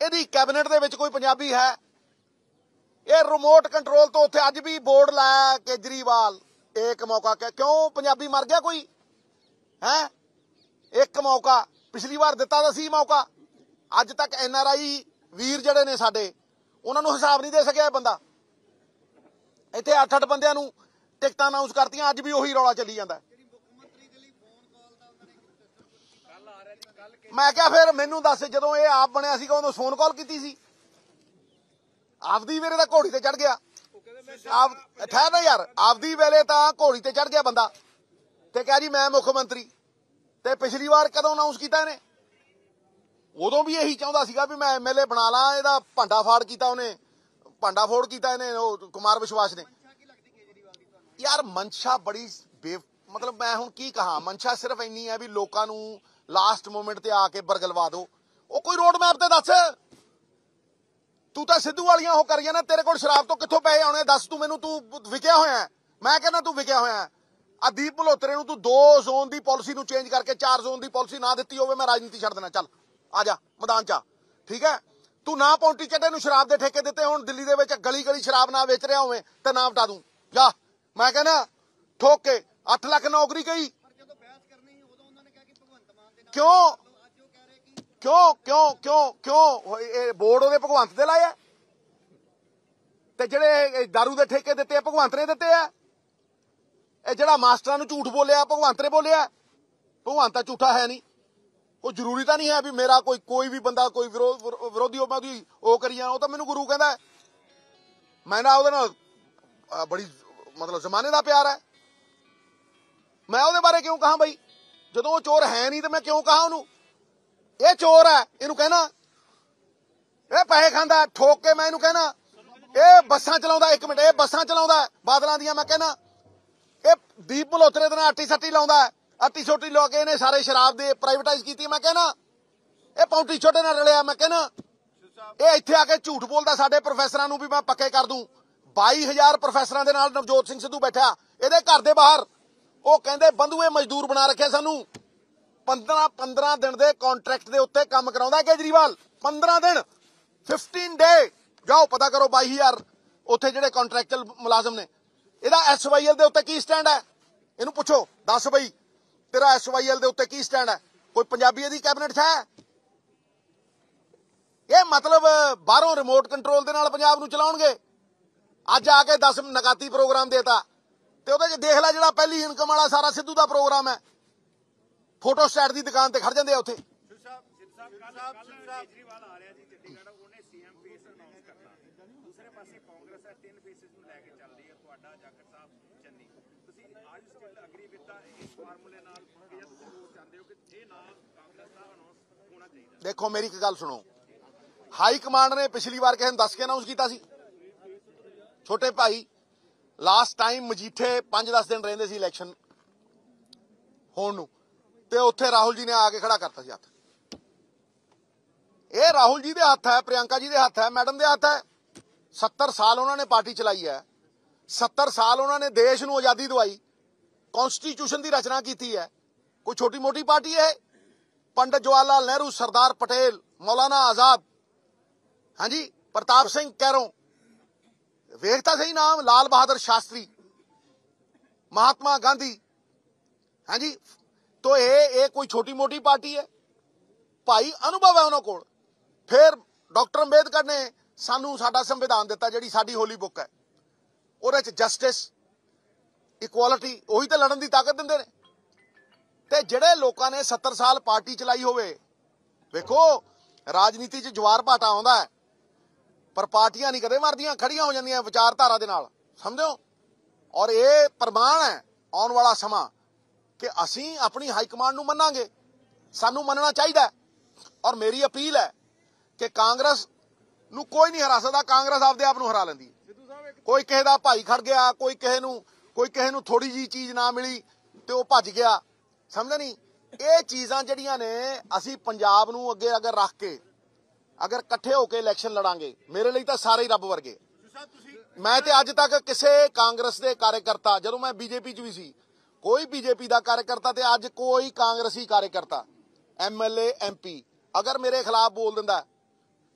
ਇਹਦੀ ਕੈਬਨਿਟ ਦੇ ਵਿੱਚ ਕੋਈ ਪੰਜਾਬੀ ਹੈ? ਇਹ ਰਿਮੋਟ ਕੰਟਰੋਲ ਤੋਂ ਉੱਥੇ ਅੱਜ ਵੀ ਬੋਰਡ ਲਾਇਆ ਕੇਜਰੀਵਾਲ। ਇੱਕ ਮੌਕਾ ਕਿ ਕਿਉਂ ਪੰਜਾਬੀ ਮਰ ਗਿਆ ਕੋਈ? ਹੈ? ਇੱਕ ਮੌਕਾ। ਪਿਛਲੀ ਵਾਰ ਦਿੱਤਾ ਤਾਂ ਸੀ ਮੌਕਾ। ਅੱਜ ਤੱਕ ਐਨ ਆਰ ਆਈ ਵੀਰ ਜਿਹੜੇ ਨੇ ਸਾਡੇ, ਉਹਨਾਂ ਨੂੰ ਹਿਸਾਬ ਨਹੀਂ ਦੇ ਸਕਿਆ ਬੰਦਾ। ਇੱਥੇ 8-8 ਬੰਦਿਆਂ ਨੂੰ ਟਿਕਟਾਂ ਅਨਾਉਂਸ ਕਰਤੀਆਂ, ਅੱਜ ਵੀ ਉਹੀ ਰੌਲਾ ਚੱਲੀ ਜਾਂਦਾ। ਮੈਂ ਕਿਹਾ ਫਿਰ ਮੈਨੂੰ ਦੱਸ, ਜਦੋਂ ਇਹ ਆਪ ਬਣਿਆ ਸੀਗਾ, ਉਦੋਂ ਫੋਨ ਕਾਲ ਕੀਤੀ ਸੀ। ਆਪਦੀ ਵੇਲੇ ਤਾਂ ਘੋੜੀ ਤੇ ਚੜ ਗਿਆ। ਆਪ, ਠਹਿਰ ਨਾ ਯਾਰ, ਆਪਦੀ ਵੇਲੇ ਤਾਂ ਘੋੜੀ ਤੇ ਚੜ ਗਿਆ ਬੰਦਾ। ਤੇ ਕਿਹਾ ਜੀ, ਮੈਂ ਮੁੱਖ ਮੰਤਰੀ। ਤੇ ਪਿਛਲੀ ਵਾਰ ਕਦੋਂ ਅਨਾਉਂਸ ਕੀਤਾ ਇਹਨੇ? ਉਦੋਂ ਵੀ ਇਹੀ ਚਾਹੁੰਦਾ ਸੀਗਾ ਵੀ ਮੈਂ ਐਮਐਲਏ ਬਣਾ ਲਾਂ, ਇਹਦਾ ਭਾਂਡਾ ਫਾੜ ਕੀਤਾ ਉਹਨੇ। ਭਾਂਡਾ ਫੋੜ ਕੀਤਾ ਇਹਨੇ, ਉਹ ਕੁਮਾਰ ਵਿਸ਼ਵਾਸ ਨੇ। ਯਾਰ, ਮਨਸ਼ਾ ਬੜੀ ਬੇ ਮਤਲਬ ਮੈਂ ਹੁਣ ਕੀ ਕਹਾਂ? ਮਨਸ਼ਾ ਸਿਰਫ ਇੰਨੀ ਹੈ ਵੀ ਲੋਕਾਂ ਨੂੰ ਲਾਸਟ ਮੂਮੈਂਟ ਤੇ ਆ ਕੇ ਬਰਗਲਵਾ ਦੋ। ਉਹ ਕੋਈ ਰੋਡ ਮੈਪ ਤੇ ਦੱਸ। ਤੂੰ ਤਾਂ ਸਿੱਧੂ ਵਾਲੀਆਂ ਉਹ ਕਰੀਆਂ ਨਾ, ਤੇਰੇ ਕੋਲ ਸ਼ਰਾਬ ਤੋਂ ਕਿੱਥੋਂ ਪੈਸੇ ਆਉਣੇ ਦੱਸ ਤੂੰ ਮੈਨੂੰ, ਤੂੰ ਵਿਕਿਆ ਹੋਇਆ ਮੈਂ ਕਹਿੰਦਾ ਤੂੰ ਵਿਕਿਆ ਹੋਇਆ ਹੈ। ਆ ਦੀਪ ਮਲਹੋਤਰੇ ਨੂੰ ਤੂੰ ਦੋ ਜ਼ੋਨ ਦੀ ਪਾਲਿਸੀ ਨੂੰ ਚੇਂਜ ਕਰਕੇ ਚਾਰ ਜ਼ੋਨ ਦੀ ਪਾਲਿਸੀ ਨਾ ਦਿੱਤੀ ਹੋਵੇ, ਮੈਂ ਰਾਜਨੀਤੀ ਛੱਡ ਦੇਣਾ। ਚੱਲ, ਆ ਜਾ, ਮੈਦਾਨ ਚ ਆ। ਠੀਕ ਹੈ? ਤੂੰ ਨਾ ਪੌਂਟੀ ਚੱਡੇ ਨੂੰ ਸ਼ਰਾਬ ਦੇ ਠੇਕੇ ਦਿੱਤੇ ਹੁਣ, ਦਿੱਲੀ ਦੇ ਵਿੱਚ ਗਲੀ ਗਲੀ ਸ਼ਰਾਬ ਨਾ ਵੇਚ ਰਿਹਾ ਹੋਵੇ, ਤੇ ਨਾ ਵਟਾ ਦੂੰ। ਜਾ, ਮੈਂ ਕਹਿੰਦਾ, ਠੋਕ ਕੇ 8 ਲੱਖ ਨੌਕਰੀ ਗਈ ਜਦੋਂ ਬਹਿਸ ਕਰਨੀ ਸੀ ਉਦੋਂ ਉਹਨਾਂ ਨੇ ਕਿਹਾ ਕਿ ਭਗਵੰਤ ਮਾਨ ਦੇ ਨਾਲ ਕਿਉਂ? ਕਿਉਂ ਕਿਉਂ ਕਿਉਂ ਕਿਉਂ? ਇਹ ਬੋਰਡ ਉਹਦੇ ਭਗਵੰਤ ਦੇ ਲਾਇਆ? ਤੇ ਜਿਹੜੇ ਇਹ ਦਾਰੂ ਦੇ ਠੇਕੇ ਦਿੱਤੇ ਆ, ਭਗਵੰਤ ਨੇ ਦਿੱਤੇ ਆ? ਇਹ ਜਿਹੜਾ ਮਾਸਟਰਾਂ ਨੂੰ ਝੂਠ ਬੋਲਿਆ, ਭਗਵੰਤ ਨੇ ਬੋਲਿਆ? ਭਗਵੰਤ ਤਾਂ ਝੂਠਾ ਹੈ ਨਹੀਂ। ਉਹ ਜ਼ਰੂਰੀ ਤਾਂ ਨਹੀਂ ਹੈ ਵੀ ਮੇਰਾ ਕੋਈ ਕੋਈ ਵੀ ਬੰਦਾ, ਕੋਈ ਵਿਰੋਧੀ ਹੋ ਮੈਂ ਉਹਦੀ ਉਹ ਕਰੀ ਜਾਣਾ, ਉਹ ਤਾਂ ਮੈਨੂੰ ਗੁਰੂ ਕਹਿੰਦਾ ਮੈਂ ਨਾ ਉਹਦੇ ਨਾਲ ਬੜੀ, ਮਤਲਬ ਜ਼ਮਾਨੇ ਦਾ ਪਿਆਰ ਹੈ। ਮੈਂ ਉਹਦੇ ਬਾਰੇ ਕਿਉਂ ਕਹਾਂ ਬਈ? ਜਦੋਂ ਉਹ ਚੋਰ ਹੈ ਨਹੀਂ ਤੇ ਮੈਂ ਕਿਉਂ ਕਹਾਂ ਉਹਨੂੰ? ਇਹ ਚੋਰ ਹੈ, ਇਹਨੂੰ ਕਹਿਣਾ। ਇਹ ਪੈਸੇ ਖਾਂਦਾ, ਠੋਕ ਕੇ ਮੈਂ ਇਹਨੂੰ ਕਹਿਣਾ। ਇਹ ਬੱਸਾਂ ਚਲਾਉਂਦਾ, ਇੱਕ ਮਿੰਟ, ਇਹ ਬੱਸਾਂ ਚਲਾਉਂਦਾ, ਬਾਦਲਾਂ ਦੀਆਂ ਮੈਂ ਕਹਿਣਾ। ਇਹ ਦੀਪ ਮਲਹੋਤਰੇ ਦੇ ਨਾਲ ਆਟੀ ਸੱਟੀ ਲਾਉਂਦਾ, ਆਟੀ ਛੋਟੀ ਲਾ ਕੇ ਇਹਨੇ ਸਾਰੇ ਸ਼ਰਾਬ ਦੇ ਪ੍ਰਾਈਵੇਟਾਈਜ਼ ਕੀਤੀ, ਮੈਂ ਕਹਿਣਾ। ਇਹ ਪੌਂਟੀ ਛੋਟੇ ਨਾਲ ਰਲਿਆ, ਮੈਂ ਕਹਿਣਾ। ਇਹ ਇੱਥੇ ਆ ਕੇ ਝੂਠ ਬੋਲਦਾ, ਸਾਡੇ ਪ੍ਰੋਫੈਸਰਾਂ ਨੂੰ ਵੀ ਮੈਂ ਪੱਕੇ ਕਰ ਦੂੰ। 22000 ਪ੍ਰੋਫੈਸਰਾਂ ਦੇ ਨਾਲ ਨਵਜੋਤ ਸਿੰਘ ਸਿੱਧੂ ਬੈਠਾ, ਇਹਦੇ ਘਰ ਦੇ ਬਾਹਰ। ਉਹ ਕਹਿੰਦੇ ਬੰਧੂਏ ਮਜ਼ਦੂਰ ਬਣਾ ਰੱਖਿਆ ਸਾਨੂੰ। 15 15 ਦਿਨ ਦੇ ਕੰਟਰੈਕਟ ਦੇ ਉੱਤੇ ਕੰਮ ਕਰਾਉਂਦਾ ਕੇਜਰੀਵਾਲ। 15 ਦਿਨ 15 ਡੇ ਜਾਓ, ਪਤਾ ਕਰੋ 22000 ਉੱਥੇ ਜਿਹੜੇ ਕੰਟਰੈਕਚੁਅਲ ਮੁਲਾਜ਼ਮ ਨੇ। ਇਹਦਾ ਐਸਵਾਈਐਲ ਦੇ ਉੱਤੇ ਕੀ ਸਟੈਂਡ ਹੈ? ਇਹਨੂੰ ਪੁੱਛੋ, ਦੱਸ ਬਈ। ਤੇਰਾ ਐਸਵਾਈਐਲ ਦੇ ਉੱਤੇ ਕੀ ਸਟੈਂਡ ਹੈ? ਕੋਈ ਪੰਜਾਬੀ ਇਹਦੀ ਕੈਬਨਿਟ 'ਚ ਹੈ ਮਤਲਬ ਬਾਹਰੋਂ ਰਿਮੋਟ ਕੰਟਰੋਲ ਦੇ ਨਾਲ ਪੰਜਾਬ ਨੂੰ ਚਲਾਉਣਗੇ। ਅੱਜ ਆ ਕੇ 10 ਨਕਾਤੀ ਪ੍ਰੋਗਰਾਮ ਦੇਤਾ। ਤੇ ਉਹਦੇ 'ਚ ਦੇਖ ਲੈ ਜਿਹੜਾ ਪਹਿਲੀ ਇਨਕਮ ਵਾਲਾ ਸਾਰਾ ਸਿੱਧੂ ਦਾ ਪ੍ਰੋਗਰਾਮ ਹੈ। ਫੋਟੋ ਸਟੈਟ ਦੀ ਦੁਕਾਨ ਤੇ ਖੜ ਜਾਂਦੇ ਆ ਉੱਥੇ। ਦੇਖੋ ਮੇਰੀ ਇੱਕ ਗੱਲ ਸੁਣੋ। ਹਾਈ ਕਮਾਂਡ ਨੇ ਪਿਛਲੀ ਵਾਰ ਕਿਸੇ ਨੂੰ ਦੱਸ ਕੇ ਅਨਾਉਂਸ ਕੀਤਾ ਸੀ। ਛੋਟੇ ਭਾਈ ਲਾਸਟ ਟਾਈਮ ਮਜੀਠੇ 5-10 ਦਿਨ ਰਹਿੰਦੇ ਸੀ ਇਲੈਕਸ਼ਨ ਹੋਣ ਨੂੰ, ਤੇ ਉੱਥੇ ਰਾਹੁਲ ਜੀ ਨੇ ਆ ਕੇ ਖੜਾ ਕਰਤਾ ਸੀ ਹੱਥ। ਇਹ ਰਾਹੁਲ ਜੀ ਦੇ ਹੱਥ ਹੈ, ਪ੍ਰਿਯੰਕਾ ਜੀ ਦੇ ਹੱਥ ਹੈ, ਮੈਡਮ ਦੇ ਹੱਥ ਹੈ। 70 ਸਾਲ ਉਹਨਾਂ ਨੇ ਪਾਰਟੀ ਚਲਾਈ ਹੈ। 70 ਸਾਲ ਉਹਨਾਂ ਨੇ ਦੇਸ਼ ਨੂੰ ਆਜ਼ਾਦੀ ਦਵਾਈ ਕਨਸਟੀਟਿਊਸ਼ਨ ਦੀ ਰਚਨਾ ਕੀਤੀ ਹੈ। ਕੋਈ ਛੋਟੀ ਮੋਟੀ ਪਾਰਟੀ ਹੈ ਇਹ? ਪੰਡਤ ਜਵਾਹਰ ਲਾਲ ਨਹਿਰੂ, ਸਰਦਾਰ ਪਟੇਲ, ਮੌਲਾਨਾ ਆਜ਼ਾਦ। ਹਾਂਜੀ, ਪ੍ਰਤਾਪ ਸਿੰਘ ਕੈਰੋਂ ਵੇਖਤਾ ਸਹੀ ਨਾਮ, ਲਾਲ ਬਹਾਦਰ ਸ਼ਾਸਤਰੀ, ਮਹਾਤਮਾ ਗਾਂਧੀ। ਹਾਂਜੀ, ਤੋ ਇਹ ਇਹ ਕੋਈ ਛੋਟੀ ਮੋਟੀ ਪਾਰਟੀ ਹੈ। ਭਾਈ ਅਨੁਭਵ ਹੈ ਉਹਨਾਂ ਕੋਲ। ਫਿਰ ਡਾਕਟਰ ਅੰਬੇਦਕਰ ਨੇ ਸਾਨੂੰ ਸਾਡਾ ਸੰਵਿਧਾਨ ਦਿੱਤਾ, ਜਿਹੜੀ ਸਾਡੀ ਹੋਲੀ ਬੁੱਕ ਹੈ। ਉਹਦੇ ਚ ਜਸਟਿਸ, ਇਕੁਆਲਿਟੀ, ਉਹੀ ਤਾਂ ਲੜਨ ਦੀ ਤਾਕਤ ਦਿੰਦੇ ਨੇ। ਤੇ ਜਿਹੜੇ ਲੋਕਾਂ ਨੇ 70 ਸਾਲ ਪਾਰਟੀ ਚਲਾਈ ਹੋਵੇ, ਵੇਖੋ, ਰਾਜਨੀਤੀ 'ਚ ਜਵਾਰ ਭਾਟਾ ਆਉਂਦਾ ਹੈ। ਪਰ ਪਾਰਟੀਆਂ ਨਹੀਂ ਕਦੇ ਮਰਦੀਆਂ, ਖੜੀਆਂ ਹੋ ਜਾਂਦੀਆਂ ਵਿਚਾਰਧਾਰਾ ਦੇ ਨਾਲ। ਸਮਝੋ ਔਰ ਇਹ ਪ੍ਰਮਾਣ ਹੈ ਆਉਣ ਵਾਲਾ ਸਮਾਂ ਕਿ ਅਸੀਂ ਆਪਣੀ ਹਾਈ ਕਮਾਂਡ ਨੂੰ ਮੰਨਾਂਗੇ। ਸਾਨੂੰ ਮੰਨਣਾ ਚਾਹੀਦਾ ਔਰ ਮੇਰੀ ਅਪੀਲ ਹੈ ਕਿ ਕਾਂਗਰਸ ਨੂੰ ਕੋਈ ਨਹੀਂ ਹਰਾ ਸਕਦਾ। ਕਾਂਗਰਸ ਆਪਦੇ ਆਪ ਨੂੰ ਹਰਾ ਲੈਂਦੀ ਕੋਈ ਕਿਸੇ ਦਾ ਭਾਈ ਖੜ ਗਿਆ, ਕੋਈ ਕਿਸੇ ਨੂੰ, ਕੋਈ ਕਿਸੇ ਨੂੰ ਥੋੜੀ ਜੀ ਚੀਜ਼ ਨਾ ਮਿਲੀ ਤੇ ਉਹ ਭੱਜ ਗਿਆ। ਸਮਝਦੇ ਨਹੀਂ? ਇਹ ਚੀਜ਼ਾਂ ਜਿਹੜੀਆਂ ਨੇ, ਅਸੀਂ ਪੰਜਾਬ ਨੂੰ ਅੱਗੇ ਅਗਰ ਰੱਖ ਕੇ ਅਗਰ ਇਕੱਠੇ ਹੋ ਕੇ ਇਲੈਕਸ਼ਨ ਲੜਾਂਗੇ ਮੇਰੇ ਲਈ ਤਾਂ ਸਾਰੇ ਹੀ ਰੱਬ ਵਰਗੇ। ਮੈਂ ਤੇ ਅੱਜ ਤੱਕ ਕਿਸੇ ਕਾਂਗਰਸ ਦੇ ਕਾਰਜਕਰਤਾ ਜਦੋਂ ਮੈਂ ਬੀਜੇਪੀ 'ਚ ਵੀ ਸੀ ਕੋਈ ਬੀਜੇਪੀ ਦਾ ਕਾਰਜਕਰਤਾ ਤੇ ਅੱਜ ਕੋਈ ਕਾਂਗਰਸੀ ਕਾਰਜਕਰਤਾ ਐਮਐਲਏ ਐਮਪੀ ਅਗਰ ਮੇਰੇ ਖਿਲਾਫ ਬੋਲ ਦਿੰਦਾ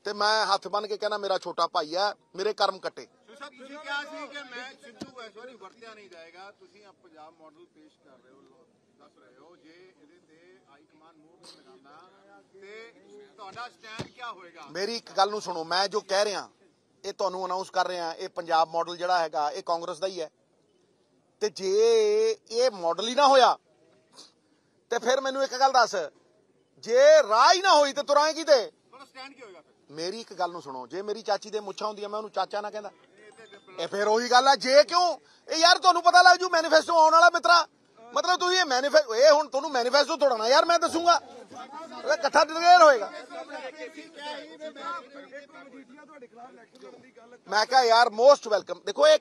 ਤੇ ਮੈਂ ਹੱਥ ਬੰਨ ਕੇ ਕਹਿੰਦਾ ਮੇਰਾ ਛੋਟਾ ਭਾਈ ਹੈ ਮੇਰੇ ਕਰਮ ਕੱਟੇ। ਸਾਹਿਬ ਤੁਸੀਂ ਕਿਹਾ ਸੀ ਕਿ ਮੈਂ ਸਿੱਧੂ ਇਸ ਵਾਰੀ ਵਰਤਿਆ ਨਹੀਂ ਜਾਏਗਾ ਤੁਸੀਂ ਆ ਪੰਜਾਬ ਮਾਡਲ ਪੇਸ਼ ਕਰ ਰਹੇ ਹੋ। ਦੱਸ ਰਹੇ ਹੋ ਜੇ ਇਹਦੇ ਤੇ ਹਾਈ ਕਮਾਂਡ ਮੂਵ ਨਹੀਂ ਲਗਾਉਂਦਾ ਤੇ ਤੁਹਾਡਾ ਸਟੈਂਡ ਕੀ ਹੋਏਗਾ? ਮੇਰੀ ਇੱਕ ਗੱਲ ਨੂੰ ਸੁਣੋ ਮੈਂ ਜੋ ਕਹਿ ਰਿਹਾ ਇਹ ਤੁਹਾਨੂੰ ਅਨਾਉਂਸ ਕਰ ਰਿਹਾ ਇਹ ਪੰਜਾਬ ਮਾਡਲ ਜਿਹੜਾ ਹੈਗਾ ਇਹ ਕਾਂਗਰਸ ਦਾ ਹੀ ਹੈ। ਤੇ ਜੇ ਇਹ ਮਾਡਲ ਹੀ ਨਾ ਹੋਇਆ ਤੇ ਫਿਰ ਮੈਨੂੰ ਇੱਕ ਗੱਲ ਦੱਸ ਜੇ ਰਾਹ ਹੀ ਨਾ ਹੋਈ ਤੇ ਤੁਰਾਂ ਕਿਤੇ? ਤੁਹਾਡਾ ਸਟੈਂਡ ਕੀ ਹੋਏਗਾ ਮੇਰੀ ਇੱਕ ਗੱਲ ਨੂੰ ਸੁਣੋ ਜੇ ਮੇਰੀ ਚਾਚੀ ਦੇ ਮੁੱਛਾਂ ਹੁੰਦੀਆਂ ਮੈਂ ਉਹਨੂੰ ਚਾਚਾ ਨਾ ਕਹਿੰਦਾ। ਇਹ ਫਿਰ ਉਹੀ ਗੱਲ ਆ ਜੇ ਕਿਉਂ? ਇਹ ਯਾਰ ਤੁਹਾਨੂੰ ਪਤਾ ਲੱਗ ਜੂ ਮੈਨੀਫੈਸਟੋ ਆਉਣ ਵਾਲਾ ਮਿੱਤਰਾ। ਮਤਲਬ ਤੁਸੀਂ ਇਹ ਮੈਨੀਫੈਸਟੋ ਇਹ ਹੁਣ ਤੁਹਾਨੂੰ ਮੈਨੀਫੈਸਟੋ ਤੋੜਨਾ ਯਾਰ ਮੈਂ ਦੱਸੂਗਾ। ਇਕੱਠਾ ਡਿਕਲੇਅਰ ਹੋਏਗਾ। ਮੈਂ ਕਿਹਾ, ਯਾਰ ਮੋਸਟ ਵੈਲਕਮ ਦੇਖੋ, ਇਹ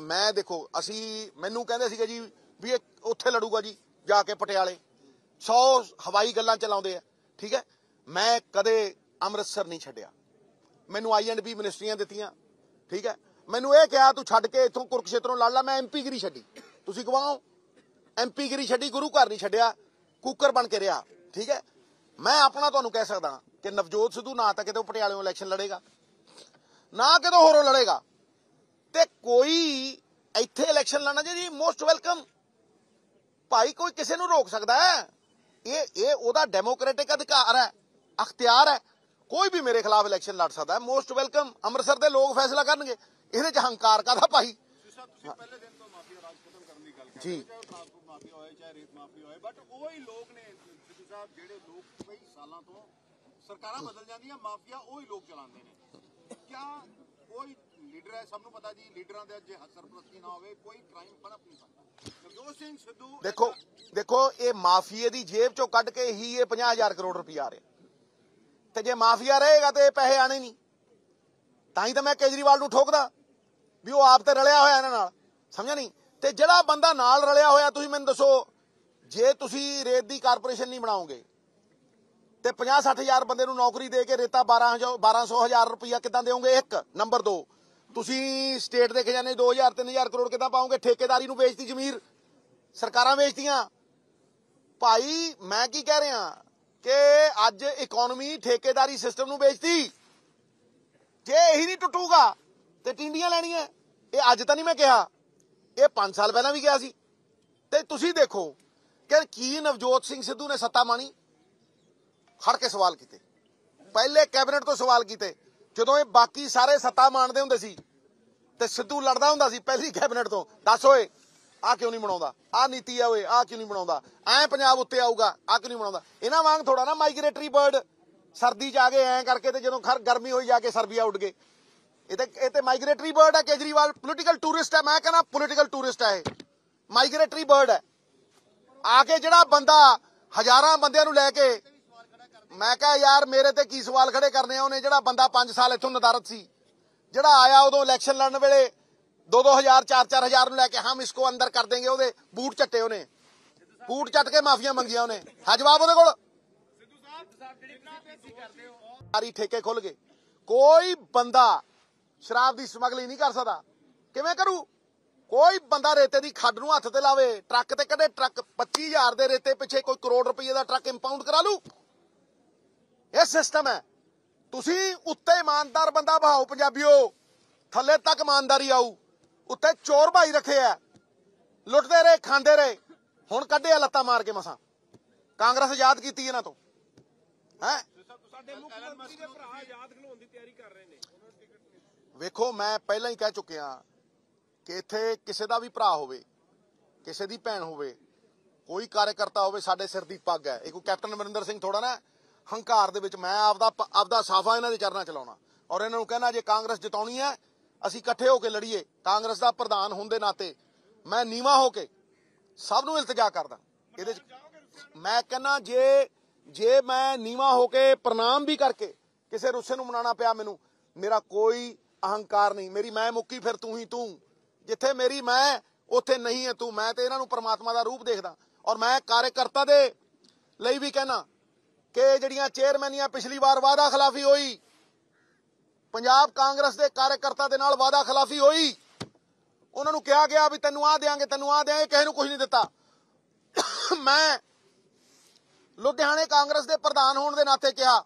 ਮੈਂ- ਦੇਖੋ, ਅਸੀਂ ਮੈਨੂੰ ਕਹਿੰਦੇ ਸੀਗੇ ਜੀ ਵੀ ਇਹ ਉੱਥੇ ਲੜੂਗਾ ਜੀ, ਜਾ ਕੇ ਪਟਿਆਲੇ। 100 ਹਵਾਈ ਗੱਲਾਂ ਚਲਾਉਂਦੇ ਆ, ਠੀਕ ਹੈ? ਮੈਂ ਕਦੇ ਅੰਮ੍ਰਿਤਸਰ ਨਹੀਂ ਛੱਡਿਆ। ਮੈਨੂੰ ਆਈ ਐਂਡ ਬੀ ਮਿਨਿਸਟਰੀਆਂ ਦਿੱਤੀਆਂ, ਠੀਕ ਹੈ? ਮੈਨੂੰ ਇਹ ਕਿਹਾ, ਤੂੰ ਛੱਡ ਕੇ ਇੱਥੋਂ ਕੁਰਕਸ਼ੇਤਰੋਂ ਲੜ ਲਾ, ਮੈਂ ਐਮਪੀ ਗਿਰੀ ਛੱਡੀ। ਤੁਸੀਂ ਗਵਾਓ। ਐਮਪੀ ਗਿਰੀ ਛੱਡੀ ਗੁਰੂ ਘਰ ਨਹੀਂ ਛੱਡਿਆ ਕੁੱਕਰ ਬਣ ਕੇ ਰਿਹਾ ਠੀਕ ਹੈ? ਮੈਂ ਆਪਣਾ ਤੁਹਾਨੂੰ ਕਹਿ ਸਕਦਾ ਕਿ ਨਵਜੋਤ ਸਿੱਧੂ ਨਾ ਤਾਂ ਕਿਤੇ ਪਟਿਆਲੇੋਂ ਇਲੈਕਸ਼ਨ ਲੜੇਗਾ ਨਾ ਕਿਤੇ ਹੋਰੋਂ ਲੜੇਗਾ। ਤੇ ਕੋਈ ਇੱਥੇ ਇਲੈਕਸ਼ਨ ਲੜਨਾ ਜੀ ਮੋਸਟ ਵੈਲਕਮ ਭਾਈ ਕੋਈ ਕਿਸੇ ਨੂੰ ਰੋਕ ਸਕਦਾ ਹੈ? ਇਹ ਇਹ ਉਹਦਾ ਡੈਮੋਕ੍ਰੈਟਿਕ ਅਧਿਕਾਰ ਹੈ ਅਖਤਿਆਰ ਹੈ। ਕੋਈ ਵੀ ਮੇਰੇ ਖਿਲਾਫ ਇਲੈਕਸ਼ਨ ਲੜ ਸਕਦਾ ਹੈ। ਮੋਸਟ ਵੈਲਕਮ ਅੰਮ੍ਰਿਤਸਰ ਦੇ ਲੋਕ ਫੈਸਲਾ ਕਰਨਗੇ। ਇਹਦੇ ਚ ਹੰਕਾਰ ਕਾਦਾ ਭਾਈ? ਤੁਸੀਂ ਪਹਿਲੇ ਦਿਨ ਤੋਂ ਮਾਫੀਆ ਰਾਜ ਖਤਮ ਕਰਨ ਦੀ ਗੱਲ ਕਰ। ਰਹੇ ਹੋ। ਮਾਫੀਆ ਹੋਏ ਚਾਹੇ ਰੇਤ ਮਾਫੀਆ ਹੋਏ ਬਟ ਉਹ ਹੀ ਲੋਕ ਨੇ ਸਿੱਧੂ ਸਾਹਿਬ ਜਿਹੜੇ ਲੋਕ ਕਈ ਸਾਲਾਂ ਤੋਂ ਸਰਕਾਰਾਂ ਬਦਲ ਜਾਂਦੀਆਂ ਮਾਫੀਆ ਉਹ ਹੀ ਲੋਕ ਚਲਾਉਂਦੇ ਨੇ। ਕਿਆ ਕੋਈ ਲੀਡਰ ਹੈ ਸਭ ਨੂੰ ਪਤਾ ਜੀ ਲੀਡਰਾਂ ਦੇ ਜੇ ਸਰਪ੍ਰਸਤੀ ਨਾ ਹੋਵੇ ਕੋਈ ਕ੍ਰਾਈਮ ਪਨਪ ਨਹੀਂ ਸਕਦਾ ਨਵਜੋਤ ਸਿੰਘ ਸਿੱਧੂ ਦੇਖੋ ਦੇਖੋ ਇਹ ਮਾਫੀਏ ਦੀ ਜੇਬ ਚੋਂ ਕੱਢ ਕੇ ਹੀ ਇਹ 50000 ਕਰੋੜ ਰੁਪਇਆ ਆ ਰਿਹਾ। ਤੇ ਜੇ ਮਾਫੀਆ ਰਹੇਗਾ ਤੇ ਇਹ ਪੈਸੇ ਆਣੇ ਨਹੀਂ। ਤਾਂ ਹੀ ਤਾਂ ਮੈਂ ਕੇਜਰੀਵਾਲ ਨੂੰ ਠੋਕਦਾ ਵੀ ਉਹ ਆਪ ਤੇ ਰਲਿਆ ਹੋਇਆ ਇਹਨਾਂ ਨਾਲ। ਸਮਝਿਆ ਨਹੀਂ? ਤੇ ਜਿਹੜਾ ਬੰਦਾ ਨਾਲ ਰਲਿਆ ਹੋਇਆ, ਤੁਸੀਂ ਮੈਨੂੰ ਦੱਸੋ, ਜੇ ਤੁਸੀਂ ਰੇਤ ਦੀ ਕਾਰਪੋਰੇਸ਼ਨ ਨਹੀਂ ਬਣਾਓਗੇ, ਤੇ 50 60000 ਬੰਦੇ ਨੂੰ ਨੌਕਰੀ ਦੇ ਕੇ ਰੇਤਾ 12 1200 ਹਜ਼ਾਰ ਰੁਪਇਆ ਕਿੱਦਾਂ ਦੇਵੋਗੇ ਇੱਕ, ਨੰਬਰ 2 ਤੁਸੀਂ ਸਟੇਟ ਦੇ ਖਜ਼ਾਨੇ 2000 3000 ਕਰੋੜ ਕਿੱਦਾਂ ਪਾਓਗੇ? ਠੇਕੇਦਾਰੀ ਨੂੰ ਵੇਚਦੀ ਜ਼ਮੀਰ, ਸਰਕਾਰਾਂ ਵੇਚਤੀਆਂ। ਭਾਈ, ਮੈਂ ਕੀ ਕਹਿ ਰਿਹਾ ਕਿ ਅੱਜ ਇਕਨੋਮੀ ਠੇਕੇਦਾਰੀ ਸਿਸਟਮ ਨੂੰ ਵੇਚਤੀ। ਜੇ ਇਹੀ ਨਹੀਂ ਟੁੱਟੂਗਾ, ਤੇ ਟਿੰਡੀਆਂ ਲੈਣੀਆਂ। ਇਹ ਅੱਜ ਤਾਂ ਨਹੀਂ ਮੈਂ ਕਿਹਾ। ਇਹ 5 ਸਾਲ ਪਹਿਲਾਂ ਵੀ ਗਿਆ ਸੀ। ਤੇ ਤੁਸੀਂ ਦੇਖੋ ਕਿ ਕੀ ਨਵਜੋਤ ਸਿੰਘ ਸਿੱਧੂ ਨੇ ਸੱਤਾ ਮਾਣੀ। ਖੜ ਕੇ ਸਵਾਲ ਕੀਤੇ। ਪਹਿਲੇ ਕੈਬਨਿਟ ਤੋਂ ਸਵਾਲ ਕੀਤੇ। ਜਦੋਂ ਇਹ ਬਾਕੀ ਸਾਰੇ ਸੱਤਾ ਮਾਣਦੇ ਹੁੰਦੇ ਸੀ ਤੇ ਸਿੱਧੂ ਲੜਦਾ ਹੁੰਦਾ ਸੀ ਪਹਿਲੀ ਕੈਬਨਿਟ ਤੋਂ, ਦੱਸ ਓਏ ਆ ਕਿਉਂ ਨਹੀਂ ਬਣਾਉਂਦਾ ਆ ਨੀਤੀ ਆ ਓਏ ਆ ਕਿਉਂ ਨਹੀਂ ਬਣਾਉਂਦਾ ਐ ਪੰਜਾਬ ਉੱਤੇ ਆਊਗਾ ਆ ਕਿਉਂ ਨਹੀਂ ਬਣਾਉਂਦਾ ਇਹਨਾਂ ਵਾਂਗ ਥੋੜਾ ਨਾ ਮਾਈਗ੍ਰੇਟਰੀ ਬਰਡ ਸਰਦੀ ਚ ਆ ਗਏ, ਐ ਕਰਕੇ ਤੇ ਜਦੋਂ ਖਰ ਗਰਮੀ ਹੋਈ ਜਾ ਕੇ ਸਰਬੀਆ ਉੱਡ ਗਏ। ਇਹ ਤੇ ਇਹ ਤੇ ਮਾਈਗ੍ਰੇਟਰੀ ਬਰਡ ਹੈ ਕੇਜਰੀਵਾਲ। ਪੋਲੀਟੀਕਲ ਟੂਰਿਸਟ ਹੈ ਮੈਂ ਕਹਿੰਦਾ ਪੋਲੀਟੀਕਲ ਟੂਰਿਸਟ ਹੈ ਇਹ। ਮਾਈਗ੍ਰੇਟਰੀ ਬਰਡ ਹੈ ਆ ਕੇ ਜਿਹੜਾ ਬੰਦਾ ਹਜ਼ਾਰਾਂ ਬੰਦਿਆਂ ਨੂੰ ਲੈ ਕੇ ਮੈਂ ਕਿਹਾ, ਯਾਰ, ਮੇਰੇ ਤੇ ਕੀ ਸਵਾਲ ਖੜੇ ਕਰਨੇ ਆ? ਉਹਨੇ ਜਿਹੜਾ ਬੰਦਾ 5 ਸਾਲ ਇੱਥੋਂ ਨਦਾਰਤ ਸੀ, ਜਿਹੜਾ ਆਇਆ ਉਦੋਂ ਇਲੈਕਸ਼ਨ ਲੜਨ ਵੇਲੇ 2-2000 4-4000 ਨੂੰ ਲੈ ਕੇ ਹਮ ਇਸਕੋ ਅੰਦਰ ਕਰ ਦੇਂਗੇ ਉਹਦੇ, ਬੂਟ ਚੱਟੇ ਉਹਨੇ। ਬੂਟ ਚੱਟ ਕੇ ਮਾਫੀਆਂ ਮੰਗੀਆਂ ਉਹਨੇ। ਹਾਂ ਜਵਾਬ ਉਹਦੇ ਕੋਲ? ਸਾਰੀ ਠੇਕੇ ਖੁੱਲ ਗਏ। ਕੋਈ ਬੰਦਾ ਸ਼ਰਾਬ ਦੀ ਸਮਗਲਿੰਗ ਨਹੀਂ ਕਰ ਸਕਦਾ। ਕਿਵੇਂ ਕਰੂ? ਕੋਈ ਬੰਦਾ ਰੇਤੇ ਦੀ ਖੱਡ ਨੂੰ ਹੱਥ ਤੇ ਲਾਵੇ, ਟਰੱਕ ਤੇ ਕੱਢੇ, ਟਰੱਕ 25000 ਦੇ ਰੇਤੇ ਪਿੱਛੇ ਕੋਈ ਕਰੋੜ ਰੁਪਏ ਦਾ ਟਰੱਕ ਇੰਪਾਊਂਡ ਕਰਾ ਲੂ ਇਹ ਸਿਸਟਮ ਹੈ। ਤੁਸੀਂ ਉੱਤੇ ਇਮਾਨਦਾਰ ਬੰਦਾ ਬਹਾਓ ਪੰਜਾਬੀਓ। ਥੱਲੇ ਤੱਕ ਇਮਾਨਦਾਰੀ ਆਊ। ਉੱਤੇ ਚੋਰ ਭਾਈ ਰੱਖੇ ਆ। ਲੁੱਟਦੇ ਰਹੇ, ਖਾਂਦੇ ਰਹੇ। ਹੁਣ ਕੱਢਿਆ ਲੱਤਾਂ ਮਾਰ ਕੇ ਮਸਾਂ। ਕਾਂਗਰਸ ਆਜ਼ਾਦ ਕੀਤੀ ਇਹਨਾਂ ਤੋਂ। ਹੈ? ਸਾਡੇ ਮੁੱਖ ਮੰਤਰੀ ਦੇ ਭਰਾ ਆਜ਼ਾਦ ਖਲੋਣ ਦੀ ਤਿਆਰੀ ਕਰ ਰਹੇ ਨੇ। ਵੇਖੋ, ਮੈਂ ਪਹਿਲਾਂ ਹੀ ਕਹਿ ਚੁੱਕਿਆ ਕਿ ਇੱਥੇ ਕਿਸੇ ਦਾ ਵੀ ਭਰਾ ਹੋਵੇ, ਕਿਸੇ ਦੀ ਭੈਣ ਹੋਵੇ, ਕੋਈ ਕਾਰਜਕਰਤਾ ਹੋਵੇ, ਸਾਡੇ ਸਿਰ ਦੀ ਪੱਗ ਹੈ। ਇਹ ਕੋਈ ਕੈਪਟਨ ਅਮਰਿੰਦਰ ਸਿੰਘ ਥੋੜਾ ਨਾ ਹੰਕਾਰ ਦੇ ਵਿੱਚ ਮੈਂ ਆਪਦਾ ਆਪਦਾ ਸਾਫਾ ਇਹਨਾਂ ਦੇ ਚਰਨਾਂ ਚਲਾਉਣਾ ਔਰ ਇਹਨਾਂ ਨੂੰ ਕਹਿਣਾ, ਜੇ ਕਾਂਗਰਸ ਜਿਤਾਉਣੀ ਹੈ, ਅਸੀਂ ਇਕੱਠੇ ਹੋ ਕੇ ਲੜੀਏ। ਕਾਂਗਰਸ ਦਾ ਪ੍ਰਧਾਨ ਹੋਣ ਦੇ ਨਾਤੇ ਮੈਂ ਨੀਵਾ ਹੋ ਕੇ ਸਭ ਨੂੰ ਇਲਤਜਾ ਕਰਦਾ। ਇਹਦੇ ਚ ਮੈਂ ਕਹਿੰਨਾ ਜੇ ਜੇ ਮੈਂ ਨੀਵਾ ਹੋ ਕੇ ਪ੍ਰਣਾਮ ਵੀ ਕਰਕੇ ਕਿਸੇ ਰੁੱਸੇ ਨੂੰ ਮਨਾਣਾ ਪਿਆ ਮੈਨੂੰ, ਮੇਰਾ ਕੋਈ ਅਹੰਕਾਰ ਨਹੀਂ। ਮੇਰੀ ਮੈਂ ਮੁੱਕੀ ਫਿਰ ਤੂੰ ਹੀ ਤੂੰ। ਜਿੱਥੇ ਮੇਰੀ ਮੈਂ, ਉੱਥੇ ਨਹੀਂ ਹੈ ਤੂੰ। ਮੈਂ ਤੇ ਇਹਨਾਂ ਨੂੰ ਪਰਮਾਤਮਾ ਦਾ ਰੂਪ ਦੇਖਦਾ। ਔਰ ਮੈਂ ਕਾਰਜਕਰਤਾ ਦੇ ਲਈ ਵੀ ਕਹਿਣਾ ਕਿ ਜਿਹੜੀਆਂ ਚੇਅਰਮੈਨੀਆਂ ਪਿਛਲੀ ਵਾਰ ਵਾਅਦਾ ਖਿਲਾਫੀ ਹੋਈ, ਪੰਜਾਬ ਕਾਂਗਰਸ ਦੇ ਕਾਰਜਕਰਤਾ ਦੇ ਨਾਲ ਵਾਅਦਾ ਖਿਲਾਫੀ ਹੋਈ, ਉਹਨਾਂ ਨੂੰ ਕਿਹਾ ਗਿਆ ਵੀ ਤੈਨੂੰ ਆ ਦੇਾਂਗੇ ਤੈਨੂੰ ਆ ਦੇਾਂਗੇ ਕਿਸੇ ਨੂੰ ਕੁਝ ਨਹੀਂ ਦਿੱਤਾ। ਮੈਂ ਲੁਧਿਆਣੇ ਕਾਂਗਰਸ ਦੇ ਪ੍ਰਧਾਨ ਹੋਣ ਦੇ ਨਾਤੇ ਕਿਹਾ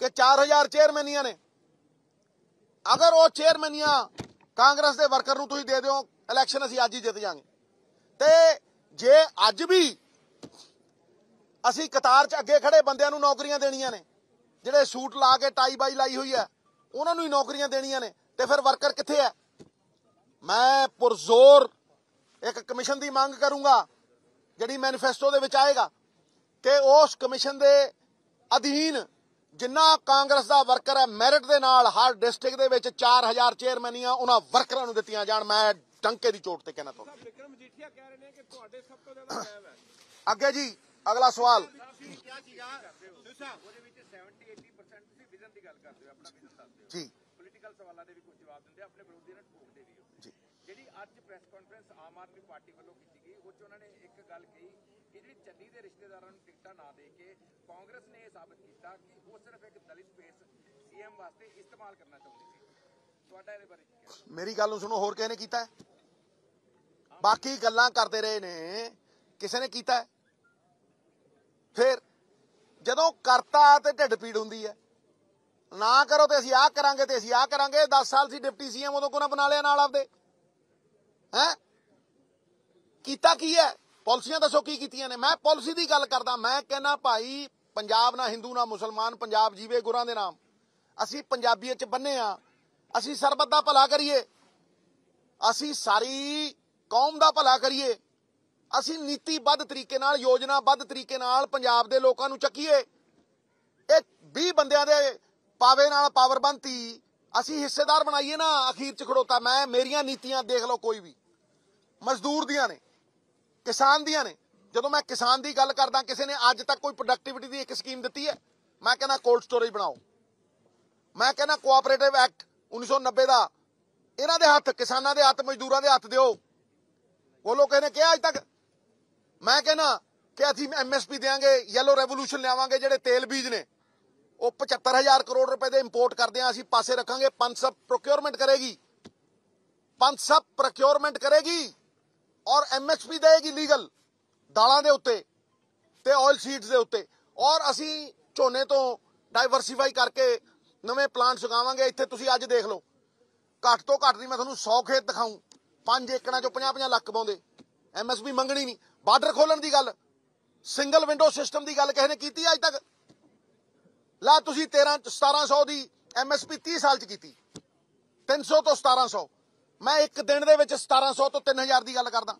ਕਿ 4000 ਚੇਅਰਮੈਨੀਆਂ ਨੇ ਅਗਰ ਉਹ ਚੇਅਰਮੈਨੀਆਂ ਕਾਂਗਰਸ ਦੇ ਵਰਕਰ ਨੂੰ ਤੁਸੀਂ ਦੇ ਦਿਓ ਇਲੈਕਸ਼ਨ ਅਸੀਂ ਅੱਜ ਹੀ ਜਿੱਤ ਜਾਾਂਗੇ। ਤੇ ਜੇ ਅੱਜ ਵੀ ਅਸੀਂ ਕਤਾਰ 'ਚ ਅੱਗੇ ਖੜੇ ਬੰਦਿਆਂ ਨੂੰ ਨੌਕਰੀਆਂ ਦੇਣੀਆਂ ਨੇ, ਜਿਹੜੇ ਸੂਟ ਲਾ ਕੇ ਟਾਈ ਬਾਈ ਲਾਈ ਹੋਈ ਹੈ, ਉਹਨਾਂ ਨੂੰ ਹੀ ਨੌਕਰੀਆਂ ਦੇਣੀਆਂ ਨੇ, ਤੇ ਫਿਰ ਵਰਕਰ ਕਿੱਥੇ ਹੈ? ਮੈਂ ਪੁਰਜ਼ੋਰ ਇੱਕ ਕਮਿਸ਼ਨ ਦੀ ਮੰਗ ਕਰੂੰਗਾ, ਜਿਹੜੀ ਮੈਨੀਫੈਸਟੋ ਦੇ ਵਿੱਚ ਆਏਗਾ, ਕਿ ਉਸ ਕਮਿਸ਼ਨ ਦੇ ਅਧੀਨ ਜਿੰਨਾ ਕਾਂਗਰਸ ਦਾ ਵਰਕਰ ਹੈ ਮੈਰਿਟ ਦੇ ਨਾਲ ਹਰ ਡਿਸਟ੍ਰਿਕਟ ਦੇ ਵਿੱਚ 4000 ਚੇਅਰਮੈਨੀਆਂ ਉਹਨਾਂ ਵਰਕਰਾਂ ਨੂੰ ਦਿੱਤੀਆਂ ਜਾਣ। ਮੈਂ ਟੰਕੇ ਦੀ ਚੋਟ ਤੇ ਕਹਿਣਾ ਤੁਹਾਨੂੰ ਵਿਕਰਮ ਮਜੀਠੀਆ ਕਹਿ ਰਹੇ ਨੇ ਕਿ ਤੁਹਾਡੇ ਸਭ ਤੋਂ ਜ਼ਿਆਦਾ ਟਾਈਮ ਹੈ। ਅੱਗੇ ਜੀ ਅਗਲਾ ਸਵਾਲ। ਕੀ ਸੀਗਾ? ਦੂਸਰਾ ਉਹਦੇ ਵਿੱਚ 70 80% ਤੁਸੀਂ ਵਿਜ਼ਨ ਦੀ ਗੱਲ ਕਰਦੇ ਹੋ ਆਪਣਾ ਵਿਜ਼ਨ ਦੱਸਦੇ ਹੋ। ਜੀ। ਪੋਲੀਟੀਕਲ ਸਵਾਲਾਂ ਦੇ ਵੀ ਕੁਝ ਜਵਾਬ ਦਿੰਦੇ ਆਪਣੇ ਵਿਰੋਧੀਆਂ ਨੂੰ ਠੋਕਦੇ ਵੀ ਹੋ। ਜਿਹੜੀ ਅੱਜ press conference Aam Aadmi Party ਵੱਲੋਂ ਕੀਤੀ ਗਈ, ਉਹ 'ਚ ਉਹਨਾਂ ਨੇ ਇੱਕ ਗੱਲ ਕਹੀ ਕਿ ਜਿਹੜੀ ਚੰਨੀ ਦੇ ਰਿਸ਼ਤੇਦਾਰਾਂ ਨੂੰ ਟਿਕਟਾਂ ਨਾ ਦੇ ਕੇ ਕਾਂਗਰਸ ਨੇ ਇਹ ਸਾਬਤ ਕੀਤਾ ਕਿ ਉਹ ਸਿਰਫ ਇੱਕ ਦਲਿਤ ਫੇਸ ਸੀਐਮ ਵਾਸਤੇ ਇਸਤੇਮਾਲ ਕਰਨਾ ਚਾਹੁੰਦੀ ਸੀ। ਤੁਹਾਡਾ ਇਹਦੇ ਬਾਰੇ ਕੀ ਕਹਿਣਾ? ਮੇਰੀ ਗੱਲ ਨੂੰ ਸੁਣੋ, ਹੋਰ ਕਿਸੇ ਨੇ ਕੀਤਾ ਬਾਕੀ ਗੱਲਾਂ ਕਰਦੇ ਰਹੇ ਨੇ, ਕਿਸੇ ਨੇ ਕੀਤਾ ਫਿਰ ਜਦੋਂ ਕਰਤਾ ਤੇ ਢਿੱਡ ਪੀੜ ਹੁੰਦੀ ਹੈ। ਨਾ ਕਰੋ ਤੇ ਅਸੀਂ ਆਹ ਕਰਾਂਗੇ ਤੇ ਅਸੀਂ ਆਹ ਕਰਾਂਗੇ 10 ਸਾਲ ਸੀ ਡਿਪਟੀ ਸੀਐਮ ਉਦੋਂ ਕੋਨਾ ਬਣਾ ਲਿਆ ਨਾਲ ਆਪਦੇ? ਹੈ? ਕੀਤਾ ਕੀ ਹੈ? ਪਾਲਿਸੀਆਂ ਦੱਸੋ ਕੀ ਕੀਤੀਆਂ ਨੇ? ਮੈਂ ਪਾਲਿਸੀ ਦੀ ਗੱਲ ਕਰਦਾ, ਮੈਂ ਕਹਿੰਦਾ ਭਾਈ, ਪੰਜਾਬ ਨਾ ਹਿੰਦੂ, ਨਾ ਮੁਸਲਮਾਨ, ਪੰਜਾਬ ਜੀਵੇ ਗੁਰਾਂ ਦੇ ਨਾਮ। ਅਸੀਂ ਪੰਜਾਬੀਅਤ ਚ ਬੰਨੇ ਆ। ਅਸੀਂ ਸਰਬੱਤ ਦਾ ਭਲਾ ਕਰੀਏ। ਅਸੀਂ ਸਾਰੀ ਕੌਮ ਦਾ ਭਲਾ ਕਰੀਏ। ਅਸੀਂ ਨੀਤੀਬੱਧ ਤਰੀਕੇ ਨਾਲ, ਯੋਜਨਾਬੱਧ ਤਰੀਕੇ ਨਾਲ ਪੰਜਾਬ ਦੇ ਲੋਕਾਂ ਨੂੰ ਚੱਕੀਏ। ਇਹ 20 ਬੰਦਿਆਂ ਦੇ ਪਾਵੇ ਨਾਲ ਪਾਵਰਬੰਦੀ ਅਸੀਂ ਹਿੱਸੇਦਾਰ ਬਣਾਈਏ ਨਾ, ਅਖੀਰ ਚ ਖੜੋਤਾ ਮੈਂ, ਮੇਰੀਆਂ ਨੀਤੀਆਂ ਦੇਖ ਲਓ ਕੋਈ ਵੀ। ਮਜ਼ਦੂਰ ਦੀਆਂ ਨੇ, ਕਿਸਾਨ ਦੀਆਂ ਨੇ। ਜਦੋਂ ਮੈਂ ਕਿਸਾਨ ਦੀ ਗੱਲ ਕਰਦਾ, ਕਿਸੇ ਨੇ ਅੱਜ ਤੱਕ ਕੋਈ ਪ੍ਰੋਡਕਟਿਵਿਟੀ ਦੀ ਇੱਕ ਸਕੀਮ ਦਿੱਤੀ ਹੈ? ਮੈਂ ਕਹਿੰਦਾ ਕੋਲਡ ਸਟੋਰੇਜ ਬਣਾਓ। ਮੈਂ ਕਹਿੰਦਾ ਕੋਆਪਰੇਟਿਵ ਐਕਟ 1990 ਦਾ, ਇਹਨਾਂ ਦੇ ਹੱਥ, ਕਿਸਾਨਾਂ ਦੇ ਹੱਥ, ਮਜ਼ਦੂਰਾਂ ਦੇ ਹੱਥ ਦਿਓ। ਬੋਲੋ ਕਹਿੰਦੇ ਕਿਹਾ ਅੱਜ ਤੱਕ। ਮੈਂ ਕਹਿੰਦਾ ਕਿ ਅਸੀਂ ਐਮਐਸਪੀ ਦੇਾਂਗੇ ਯੈਲੋ ਰੈਵੋਲੂਸ਼ਨ ਲਿਆਵਾਂਗੇ, ਜਿਹੜੇ ਤੇਲ ਬੀਜ ਨੇ। ਉਹ 75000 ਕਰੋੜ ਰੁਪਏ ਦੇ ਇੰਪੋਰਟ ਕਰਦੇ ਆ ਅਸੀਂ ਪਾਸੇ ਰੱਖਾਂਗੇ ਪੰਸਬ ਪ੍ਰੋਕਿਉਰਮੈਂਟ ਕਰੇਗੀ। ਪੰਸਬ ਪ੍ਰੋਕਿਉਰਮੈਂਟ ਕਰੇਗੀ ਔਰ ਐਮਐਸਪੀ ਦੇਗੀ ਲੀਗਲ ਦਾਲਾਂ ਦੇ ਉੱਤੇ ਤੇ ਆਇਲ ਸੀਡਸ ਦੇ ਉੱਤੇ। ਔਰ ਅਸੀਂ ਝੋਨੇ ਤੋਂ ਡਾਈਵਰਸਿਫਾਈ ਕਰਕੇ ਨਵੇਂ ਪਲਾਂਟ ਸੁਗਾਵਾਂਗੇ ਇੱਥੇ ਤੁਸੀਂ ਅੱਜ ਦੇਖ ਲਓ, ਘੱਟ ਤੋਂ ਘੱਟ ਨਹੀਂ, ਮੈਂ ਤੁਹਾਨੂੰ 100 ਖੇਤ ਦਿਖਾਉਂ 5 ਏਕੜਾਂ ਚੋਂ 50-50 ਲੱਖ ਪਾਉਂਦੇ ਐਮਐਸਪੀ ਮੰਗਣੀ ਨਹੀਂ। ਬਾਰਡਰ ਖੋਲਣ ਦੀ ਗੱਲ ਸਿੰਗਲ ਵਿੰਡੋ ਸਿਸਟਮ ਦੀ ਗੱਲ ਕਿਸੇ ਨੇ ਕੀਤੀ ਅੱਜ ਤੱਕ? ਲਾ ਤੁਸੀਂ 13 1700 ਦੀ ਐਮਐਸਪੀ 30 ਸਾਲ ਚ ਕੀਤੀ। 300 ਤੋਂ 1700 ਮੈਂ ਇੱਕ ਦਿਨ ਦੇ ਵਿੱਚ 1700 ਤੋਂ 3000 ਦੀ ਗੱਲ ਕਰਦਾ।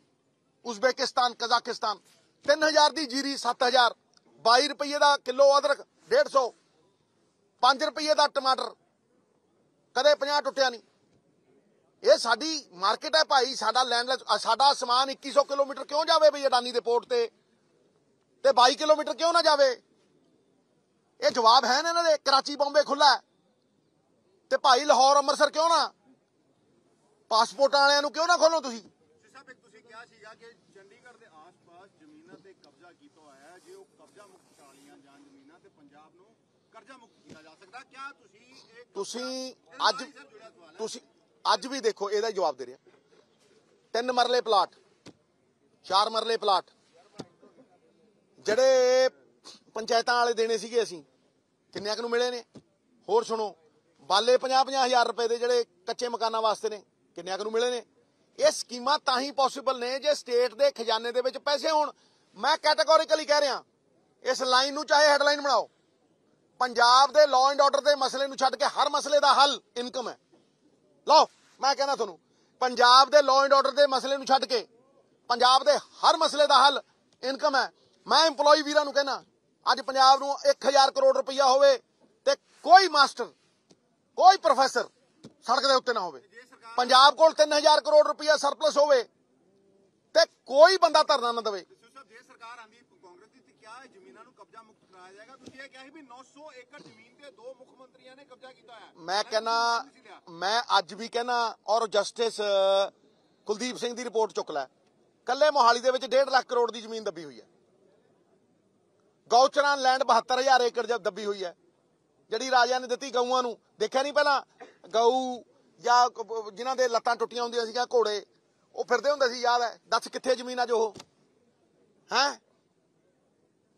Uzbekistan, Kazakhstan. 3000 ਦੀ ਜੀਰੀ 7000 22 ਰੁਪਏ ਦਾ ਕਿਲੋ ਅਦਰਕ 150 5 ਰੁਪਏ ਦਾ ਟਮਾਟਰ। ਕਦੇ 50 ਟੁੱਟਿਆ ਨਹੀਂ। ਇਹ ਸਾਡੀ ਮਾਰਕੀਟ ਹੈ ਭਾਈ, ਸਾਡਾ ਲੈਂਡ ਸਾਡਾ ਸਮਾਨ 2100 ਕਿਲੋਮੀਟਰ ਕਿਉਂ ਜਾਵੇ ਬਈ ਅਡਾਨੀ ਦੇ ਪੋਰਟ ਤੇ? ਤੇ 22 ਕਿਲੋਮੀਟਰ ਕਿਉਂ ਨਾ ਜਾਵੇ? ਇਹ ਜਵਾਬ ਹੈ ਨਾ ਇਹਨਾਂ ਦੇ ਕਰਾਚੀ ਬੰਬੇ ਖੁੱਲਾ ਤੇ ਭਾਈ ਲਾਹੌਰ ਅੰਮ੍ਰਿਤਸਰ ਕਿਉਂ ਨਾ? ਪਾਸਪੋਰਟਾਂ ਵਾਲਿਆਂ ਨੂੰ ਕਿਉਂ ਨਾ ਖੋਲੋ ਤੁਸੀਂ? ਜੀ ਸਾਹਿਬ ਇੱਕ ਤੁਸੀਂ ਕਿਹਾ ਸੀਗਾ ਕਿ ਚੰਡੀਗੜ੍ਹ ਦੇ ਆਸ-ਪਾਸ ਜ਼ਮੀਨਾਂ ਤੇ ਕਬਜ਼ਾ ਕੀਤਾ ਹੋਇਆ ਹੈ। ਜੇ ਉਹ ਕਬਜ਼ਾ ਮੁਕਤ ਵਾਲੀਆਂ ਜਾਂ ਜ਼ਮੀਨਾਂ ਤੇ ਪੰਜਾਬ ਨੂੰ ਕਰਜ਼ਾ ਮੁਕਤ ਕੀਤਾ ਜਾ ਸਕਦਾ ਕਿਆ ਤੁਸੀਂ ਇਹ ਅੱਜ। ਤੁਸੀਂ ਅੱਜ ਵੀ ਦੇਖੋ ਇਹਦਾ ਜਵਾਬ ਦੇ ਰਿਹਾ। ਤਿੰਨ ਮਰਲੇ ਪਲਾਟ ਚਾਰ ਮਰਲੇ ਪਲਾਟ। ਜਿਹੜੇ ਪੰਚਾਇਤਾਂ ਵਾਲੇ ਦੇਣੇ ਸੀਗੇ ਅਸੀਂ ਕਿੰਨਿਆਂ ਕੁ ਨੂੰ ਮਿਲੇ ਨੇ? ਹੋਰ ਸੁਣੋ, ਬਾਲੇ 50 ਹਜ਼ਾਰ ਰੁਪਏ ਦੇ ਜਿਹੜੇ ਕੱਚੇ ਮਕਾਨਾਂ ਵਾਸਤੇ ਨੇ ਕਿੰਨਿਆਂ ਕੁ ਨੂੰ ਮਿਲੇ ਨੇ? ਇਹ ਸਕੀਮਾਂ ਤਾਂ ਹੀ ਪੋਸੀਬਲ ਨੇ ਜੇ ਸਟੇਟ ਦੇ ਖਜ਼ਾਨੇ ਦੇ ਵਿੱਚ ਪੈਸੇ ਹੋਣ। ਮੈਂ ਕੈਟਾਗੋਰੀਕਲੀ ਕਹਿ ਰਿਹਾ, ਇਸ ਲਾਈਨ ਨੂੰ ਚਾਹੇ ਹੈਡਲਾਈਨ ਬਣਾਓ। ਪੰਜਾਬ ਦੇ ਲਾਅ ਐਂਡ ਆਰਡਰ ਦੇ ਮਸਲੇ ਨੂੰ ਛੱਡ ਕੇ ਹਰ ਮਸਲੇ ਦਾ ਹੱਲ ਇਨਕਮ ਹੈ। ਲਓ, ਮੈਂ ਕਹਿੰਦਾ ਤੁਹਾਨੂੰ, ਪੰਜਾਬ ਦੇ ਲਾਅ ਐਂਡ ਆਰਡਰ ਦੇ ਮਸਲੇ ਨੂੰ ਛੱਡ ਕੇ, ਪੰਜਾਬ ਦੇ ਹਰ ਮਸਲੇ ਦਾ ਹੱਲ ਇਨਕਮ ਹੈ। ਮੈਂ EMPLOYE ਵੀਰਾਂ ਨੂੰ ਕਹਿਣਾ ਅੱਜ ਪੰਜਾਬ ਨੂੰ 1000 ਕਰੋੜ ਰੁਪਈਆ ਹੋਵੇ ਤੇ ਕੋਈ ਮਾਸਟਰ ਕੋਈ ਪ੍ਰੋਫੈਸਰ ਸੜਕ ਦੇ ਉੱਤੇ ਨਾ ਹੋਵੇ। ਪੰਜਾਬ ਕੋਲ 3000 ਕਰੋੜ ਰੁਪਈਆ ਸਰਪਲਸ ਹੋਵੇ ਤੇ ਕੋਈ ਬੰਦਾ ਧਰਨਾ ਨਾ ਦੇਵੇ। ਸਿਰ ਸਾਹਿਬ ਜੇ ਸਰਕਾਰ ਆਂਦੀ ਕਾਂਗਰਸ ਦੀ ਤੇ ਕਿਆ ਇਹ ਜ਼ਮੀਨਾਂ ਨੂੰ ਕਬਜ਼ਾ ਮੁਕਤ ਕਰਾਇਆ ਜਾਏਗਾ? ਤੁਸੀਂ ਇਹ ਕਿਹਾ ਸੀ ਵੀ 900 ਏਕੜ ਜ਼ਮੀਨ ਤੇ ਦੋ ਮੁੱਖ ਮੰਤਰੀਆਂ ਨੇ ਕਬਜ਼ਾ ਕੀਤਾ ਹੋਇਆ। ਹੈ ਮੈਂ ਲਿਆ। ਮੈਂ ਅੱਜ ਵੀ ਕਹਿੰਨਾ ਔਰ ਜਸਟਿਸ ਕੁਲਦੀਪ ਸਿੰਘ ਦੀ ਰਿਪੋਰਟ ਚੁੱਕ ਲੈ। ਕੱਲੇ ਮੋਹਾਲੀ ਦੇ ਵਿੱਚ 1.5 ਲੱਖ ਕਰੋੜ ਦੀ ਜ਼ਮੀਨ ਦੱਬੀ ਹੋਈ ਹੈ। ਗਊਚਰਾਂ ਲੈਂਡ 72000 ਏਕੜ ਜਦ ਦੱਬੀ ਹੋਈ ਹੈ। ਜਿਹੜੀ ਰਾਜਿਆਂ ਨੇ ਦਿੱਤੀ ਗਊਆਂ ਨੂੰ, ਦੇਖਿਆ ਨਹੀਂ ਪਹਿਲਾਂ? ਗਊ ਜਾਂ ਕ- ਜਿਨ੍ਹਾਂ ਦੇ ਲੱਤਾਂ ਟੁੱਟੀਆਂ ਹੁੰਦੀਆਂ ਸੀਗੀਆਂ, ਘੋੜੇ, ਉਹ ਫਿਰਦੇ ਹੁੰਦੇ ਸੀ, ਯਾਦ ਹੈ? ਦੱਸ ਕਿੱਥੇ ਜ਼ਮੀਨ ਅੱਜ ਉਹ? ਹੈ?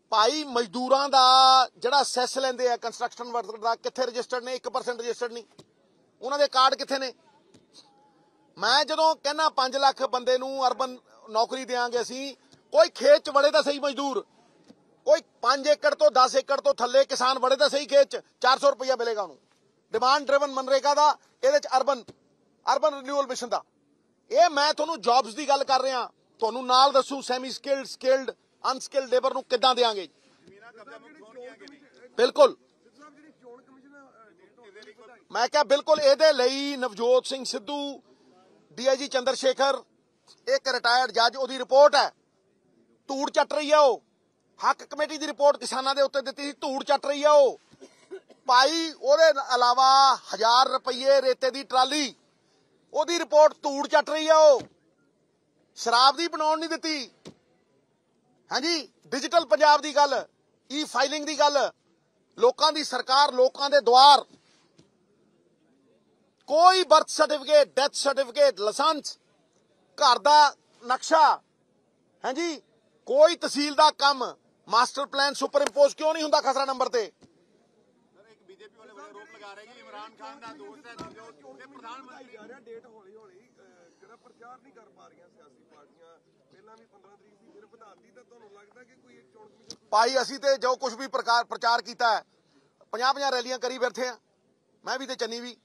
ਭਾਈ, ਮਜ਼ਦੂਰਾਂ ਦਾ ਜਿਹੜਾ ਸੈਸ ਲੈਂਦੇ ਆ ਕੰਸਟਰਕਸ਼ਨ ਵਰਕਰ ਦਾ, ਕਿੱਥੇ ਰਜਿਸਟਰਡ ਨੇ? 1% ਰਜਿਸਟਰਡ ਨਹੀਂ। ਉਹਨਾਂ ਦੇ ਕਾਰਡ ਕਿੱਥੇ ਨੇ? ਮੈਂ ਜਦੋਂ ਕਹਿੰਨਾ 5 ਲੱਖ ਬੰਦੇ ਨੂੰ ਅਰਬਨ ਨੌਕਰੀ ਦੇਾਂਗੇ ਅਸੀਂ, ਕੋਈ ਖੇਤ ਚ ਵੜੇ ਤਾਂ ਸਹੀ ਮਜ਼ਦੂਰ। ਕੋਈ 5 ਏਕੜ ਤੋਂ 10 ਏਕੜ ਤੋਂ ਥੱਲੇ ਕਿਸਾਨ ਵੜੇ ਤਾਂ ਸਹੀ ਖੇਤ ਚ 400 ਰੁਪਇਆ ਮਿਲੇਗਾ ਉਹਨੂੰ। ਡਿਮਾਂਡ ਡਰਿਵਨ ਮਨਰੇਗਾ ਦਾ, ਇਹਦੇ ਚ ਅਰਬਨ ਅਰਬਨ ਰਿਨਿਊਅਲ ਮਿਸ਼ਨ ਦਾ। ਇਹ ਮੈਂ ਤੁਹਾਨੂੰ ਜੌਬਸ ਦੀ ਗੱਲ ਕਰ ਰਿਹਾ। ਤੁਹਾਨੂੰ ਨਾਲ ਦੱਸੂ semi skilled skilled unskilled labour ਨੂੰ ਕਿੱਦਾਂ ਦੇਾਂਗੇ ਬਿਲਕੁਲ। ਮੈਂ ਕਿਹਾ ਬਿਲਕੁਲ ਇਹਦੇ ਲਈ ਨਵਜੋਤ ਸਿੰਘ ਸਿੱਧੂ ਡੀਆਈਜੀ ਚੰਦਰ ਸ਼ੇਖਰ, ਇੱਕ ਰਿਟਾਇਰਡ ਜੱਜ ਉਹਦੀ ਰਿਪੋਰਟ ਹੈ। ਧੂੜ ਚੱਟ ਰਹੀ ਆ ਉਹ। ਹੱਕ ਕਮੇਟੀ ਦੀ ਰਿਪੋਰਟ ਕਿਸਾਨਾਂ ਦੇ ਉੱਤੇ ਦਿੱਤੀ ਸੀ, ਧੂੜ ਚੱਟ ਰਹੀ ਆ ਉਹ। ਭਾਈ, ਉਹਦੇ ਇਲਾਵਾ 1000 ਰੁਪਏ ਰੇਤੇ ਦੀ ਟਰਾਲੀ, ਉਹਦੀ ਰਿਪੋਰਟ ਧੂੜ ਚੱਟ ਰਹੀ ਆ ਉਹ। ਸ਼ਰਾਬ ਦੀ ਬਣਾਉਣ ਨਹੀਂ ਦਿੱਤੀ। ਹਾਂਜੀ, ਡਿਜੀਟਲ ਪੰਜਾਬ ਦੀ ਗੱਲ ਈ ਫਾਈਲਿੰਗ ਦੀ ਗੱਲ, ਲੋਕਾਂ ਦੀ ਸਰਕਾਰ, ਲੋਕਾਂ ਦੇ ਦੁਆਰ ਕੋਈ birth certificate death certificate licence ਘਰ ਦਾ ਨਕਸ਼ਾ, ਹਾਂਜੀ, ਕੋਈ ਤਹਿਸੀਲ ਦਾ ਕੰਮ। ਮਾਸਟਰ ਪਲਾਨ ਸੁਪਰ ਇੰਪੋਜ਼ ਕਿਉਂ ਨਹੀਂ ਹੁੰਦਾ ਖਸਰਾ ਨੰਬਰ ਤੇ? ਸਰ ਇੱਕ ਬੀਜੇਪੀ ਵਾਲੇ ਬੜੇ ਰੋਪ ਲਗਾ ਰਹੇ ਕਿ ਇਮਰਾਨ ਖਾਨ ਦਾ ਦੋਸਤ ਹੈ ਜੋ ਕਿ ਪ੍ਰਧਾਨ ਮੰਤਰੀ ਜਾ ਰਿਹਾ ਡੇਟ ਹੌਲੀ ਹੌਲੀ ਅਹ, ਜਿਹੜਾ ਪ੍ਰਚਾਰ ਨਹੀਂ ਕਰ ਪਾ ਰਹੀਆਂ ਸਿਆਸੀ ਪਾਰਟੀਆਂ ਪਹਿਲਾਂ ਵੀ 15 ਤਰੀਕ ਸੀ ਫਿਰ ਵਧਾਤੀ ਤਾਂ ਤੁਹਾਨੂੰ ਲੱਗਦਾ ਕਿ ਕੋਈ ਚੋਣ ਕਮਿਸ਼ਨ ਭਾਈ ਅਸੀਂ ਤੇ ਜੋ ਕੁਝ ਵੀ ਪ੍ਰਕਾਰ ਪ੍ਰਚਾਰ ਕੀਤਾ ਹੈ 50-50 ਰੈਲੀਆਂ ਕਰੀ ਬੈਠੇ ਆ ਮੈਂ ਵੀ ਤੇ ਚੰਨੀ ਵੀ।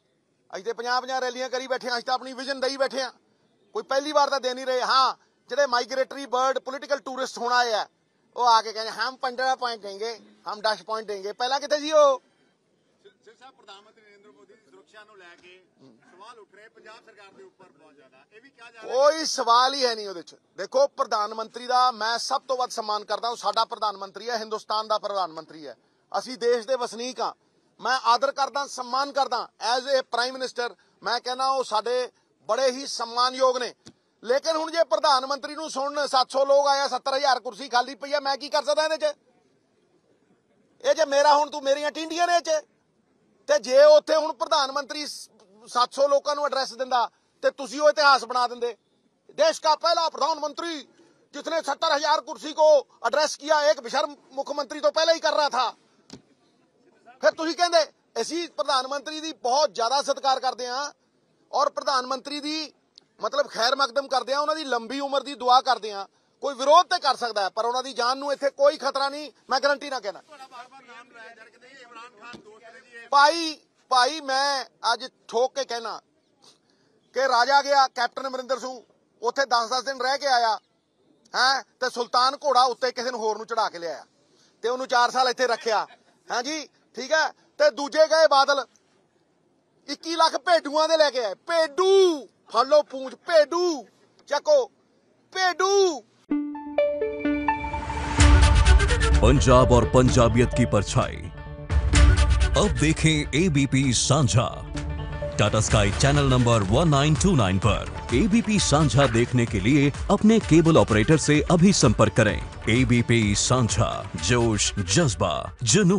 ਅਸੀਂ ਤੇ 50-50 ਰੈਲੀਆਂ ਕਰੀ ਬੈਠੇ ਆ ਅਸੀਂ ਤਾਂ ਆਪਣੀ ਵਿਜ਼ਨ ਦਈ ਬੈਠੇ ਆ ਕੋਈ ਪਹਿਲੀ ਵਾਰ ਤਾਂ ਦੇ ਨਹੀਂ ਰਹੇ। ਹਾਂ ਜਿਹੜੇ ਮਾਈਗ੍ਰੇਟਰੀ ਬਰਡ ਪੋਲੀਟੀਕਲ ਟੂਰਿਸਟ ਹੋਣ ਆਏ ਆ ਉਹ ਆ ਕੇ ਕਹਿੰਦੇ ਹਮ 15 ਪੁਆਇੰਟ ਦੇंगे ਹਮ 10 ਪੁਆਇੰਟ ਦੇंगे ਪਹਿਲਾਂ ਕਿੱਥੇ ਸੀ ਉਹ? ਸਿਰ ਸਾਹਿਬ ਪ੍ਰਧਾਨ ਮੰਤਰੀ ਨਰਿੰਦਰ ਮੋਦੀ ਦੀ ਸੁਰੱਖਿਆ ਨੂੰ ਲੈ ਕੇ ਸਵਾਲ ਉੱਠ ਰਹੇ ਪੰਜਾਬ ਸਰਕਾਰ ਦੇ ਉੱਪਰ ਬਹੁਤ ਜ਼ਿਆਦਾ। ਇਹ ਵੀ ਕਿਹਾ ਜਾ ਰਿਹਾ ਕੋਈ ਸਵਾਲ ਹੀ ਹੈ ਨਹੀਂ ਉਹਦੇ 'ਚ। ਦੇਖੋ ਪ੍ਰਧਾਨ ਮੰਤਰੀ ਦਾ ਮੈਂ ਸਭ ਤੋਂ ਵੱਧ ਸਨਮਾਨ ਕਰਦਾ ਹਾਂ ਸਾਡਾ ਪ੍ਰਧਾਨ ਮੰਤਰੀ ਹੈ ਹਿੰਦੁਸਤਾਨ ਦਾ ਪ੍ਰਧਾਨ ਮੰਤਰੀ ਹੈ। ਅਸੀਂ ਦੇਸ਼ ਦੇ ਵਸਨੀਕ ਹਾਂ। ਮੈਂ ਆਦਰ ਕਰਦਾ ਸਨਮਾਨ ਕਰਦਾ ਐਜ਼ ਅ ਪ੍ਰਾਈਮ ਮਿਨਿਸਟਰ ਮੈਂ ਕਹਿੰਦਾ ਉਹ ਸਾਡੇ ਬੜੇ ਹੀ ਸਨਮਾਨਯੋਗ ਨੇ। ਲੇਕਿਨ ਹੁਣ ਜੇ ਪ੍ਰਧਾਨ ਮੰਤਰੀ ਨੂੰ ਸੁਣਨ 700 ਲੋਕ ਆਇਆ 70000 ਕੁਰਸੀ ਖਾਲੀ ਪਈ ਹੈ ਮੈਂ ਕੀ ਕਰ ਸਕਦਾ ਇਹਦੇ 'ਚ ਇਹ ਜੇ ਮੇਰਾ ਹੁਣ ਤੂੰ ਮੇਰੀਆਂ ਟਿੰਡੀਆਂ ਨੇ ਇਹ 'ਚ ਤੇ ਜੇ ਉੱਥੇ ਹੁਣ ਪ੍ਰਧਾਨ ਮੰਤਰੀ ਸ- 700 ਲੋਕਾਂ ਨੂੰ ਐਡਰੈਸ ਦਿੰਦਾ ਤੇ ਤੁਸੀਂ ਉਹ ਇਤਿਹਾਸ ਬਣਾ ਦਿੰਦੇ देश का पहला प्रधानमंत्री जिसने सत्तर हजार कुर्सी को एड्रेस किया एक बेशर्म मुख्यमंत्री तो पहले ही कर रहा था ਫਿਰ ਤੁਸੀਂ ਕਹਿੰਦੇ ਅਸੀਂ ਪ੍ਰਧਾਨ ਮੰਤਰੀ ਦੀ ਬਹੁਤ ਜ਼ਿਆਦਾ ਸਤਿਕਾਰ ਕਰਦੇ ਹਾਂ ਔਰ ਪ੍ਰਧਾਨ ਮੰਤਰੀ ਦੀ ਮਤਲਬ ਖੈਰ ਮਕਦਮ ਕਰਦੇ ਹਾਂ ਉਹਨਾਂ ਦੀ ਲੰਬੀ ਉਮਰ ਦੀ ਦੁਆ ਕਰਦੇ ਹਾਂ ਕੋਈ ਵਿਰੋਧ ਤੇ ਕਰ ਸਕਦਾ ਪਰ ਉਹਨਾਂ ਦੀ ਜਾਨ ਨੂੰ ਇੱਥੇ ਕੋਈ ਖਤਰਾ ਨਹੀਂ, ਮੈਂ ਗਰੰਟੀ ਨਾ ਕਹਿਣਾ। ਭਾਈ ਭਾਈ, ਮੈਂ ਅੱਜ ਠੋਕ ਕੇ ਕਹਿਣਾ ਕਿ ਰਾਜਾ ਗਿਆ, ਕੈਪਟਨ ਅਮਰਿੰਦਰ ਸਿੰਘ, ਉੱਥੇ 10-10 ਦਿਨ ਰਹਿ ਕੇ ਆਇਆ, ਹੈ, ਤੇ ਸੁਲਤਾਨ ਘੋੜਾ ਉੱਤੇ ਕਿਸੇ ਨੂੰ ਹੋਰ ਨੂੰ ਚੜਾ ਕੇ ਲਿਆਇਆ। ਤੇ ਉਹਨੂੰ 4 ਸਾਲ ਇੱਥੇ ਰੱਖਿਆ। ਹਾਂਜੀ ਠੀਕ ਹੈ? ਤੇ ਦੂਜੇ ਗਏ ਬਾਦਲ 21 ਲੱਖ ਭੇਡੂਆਂ ਦੇ ਲੈ ਕੇ ਆਏ। ਭੇਡੂ! फालो पूंछ, पेडू, चको, पेडू। पंजाब और पंजाबियत की परछाई। अब देखें एबीपी सांझा। टाटा स्काई चैनल नंबर 1929 पर। एबीपी सांझा देखने के लिए अपने केबल ऑपरेटर से अभी संपर्क करें। एबीपी सांझा, जोश, जज्बा जुनू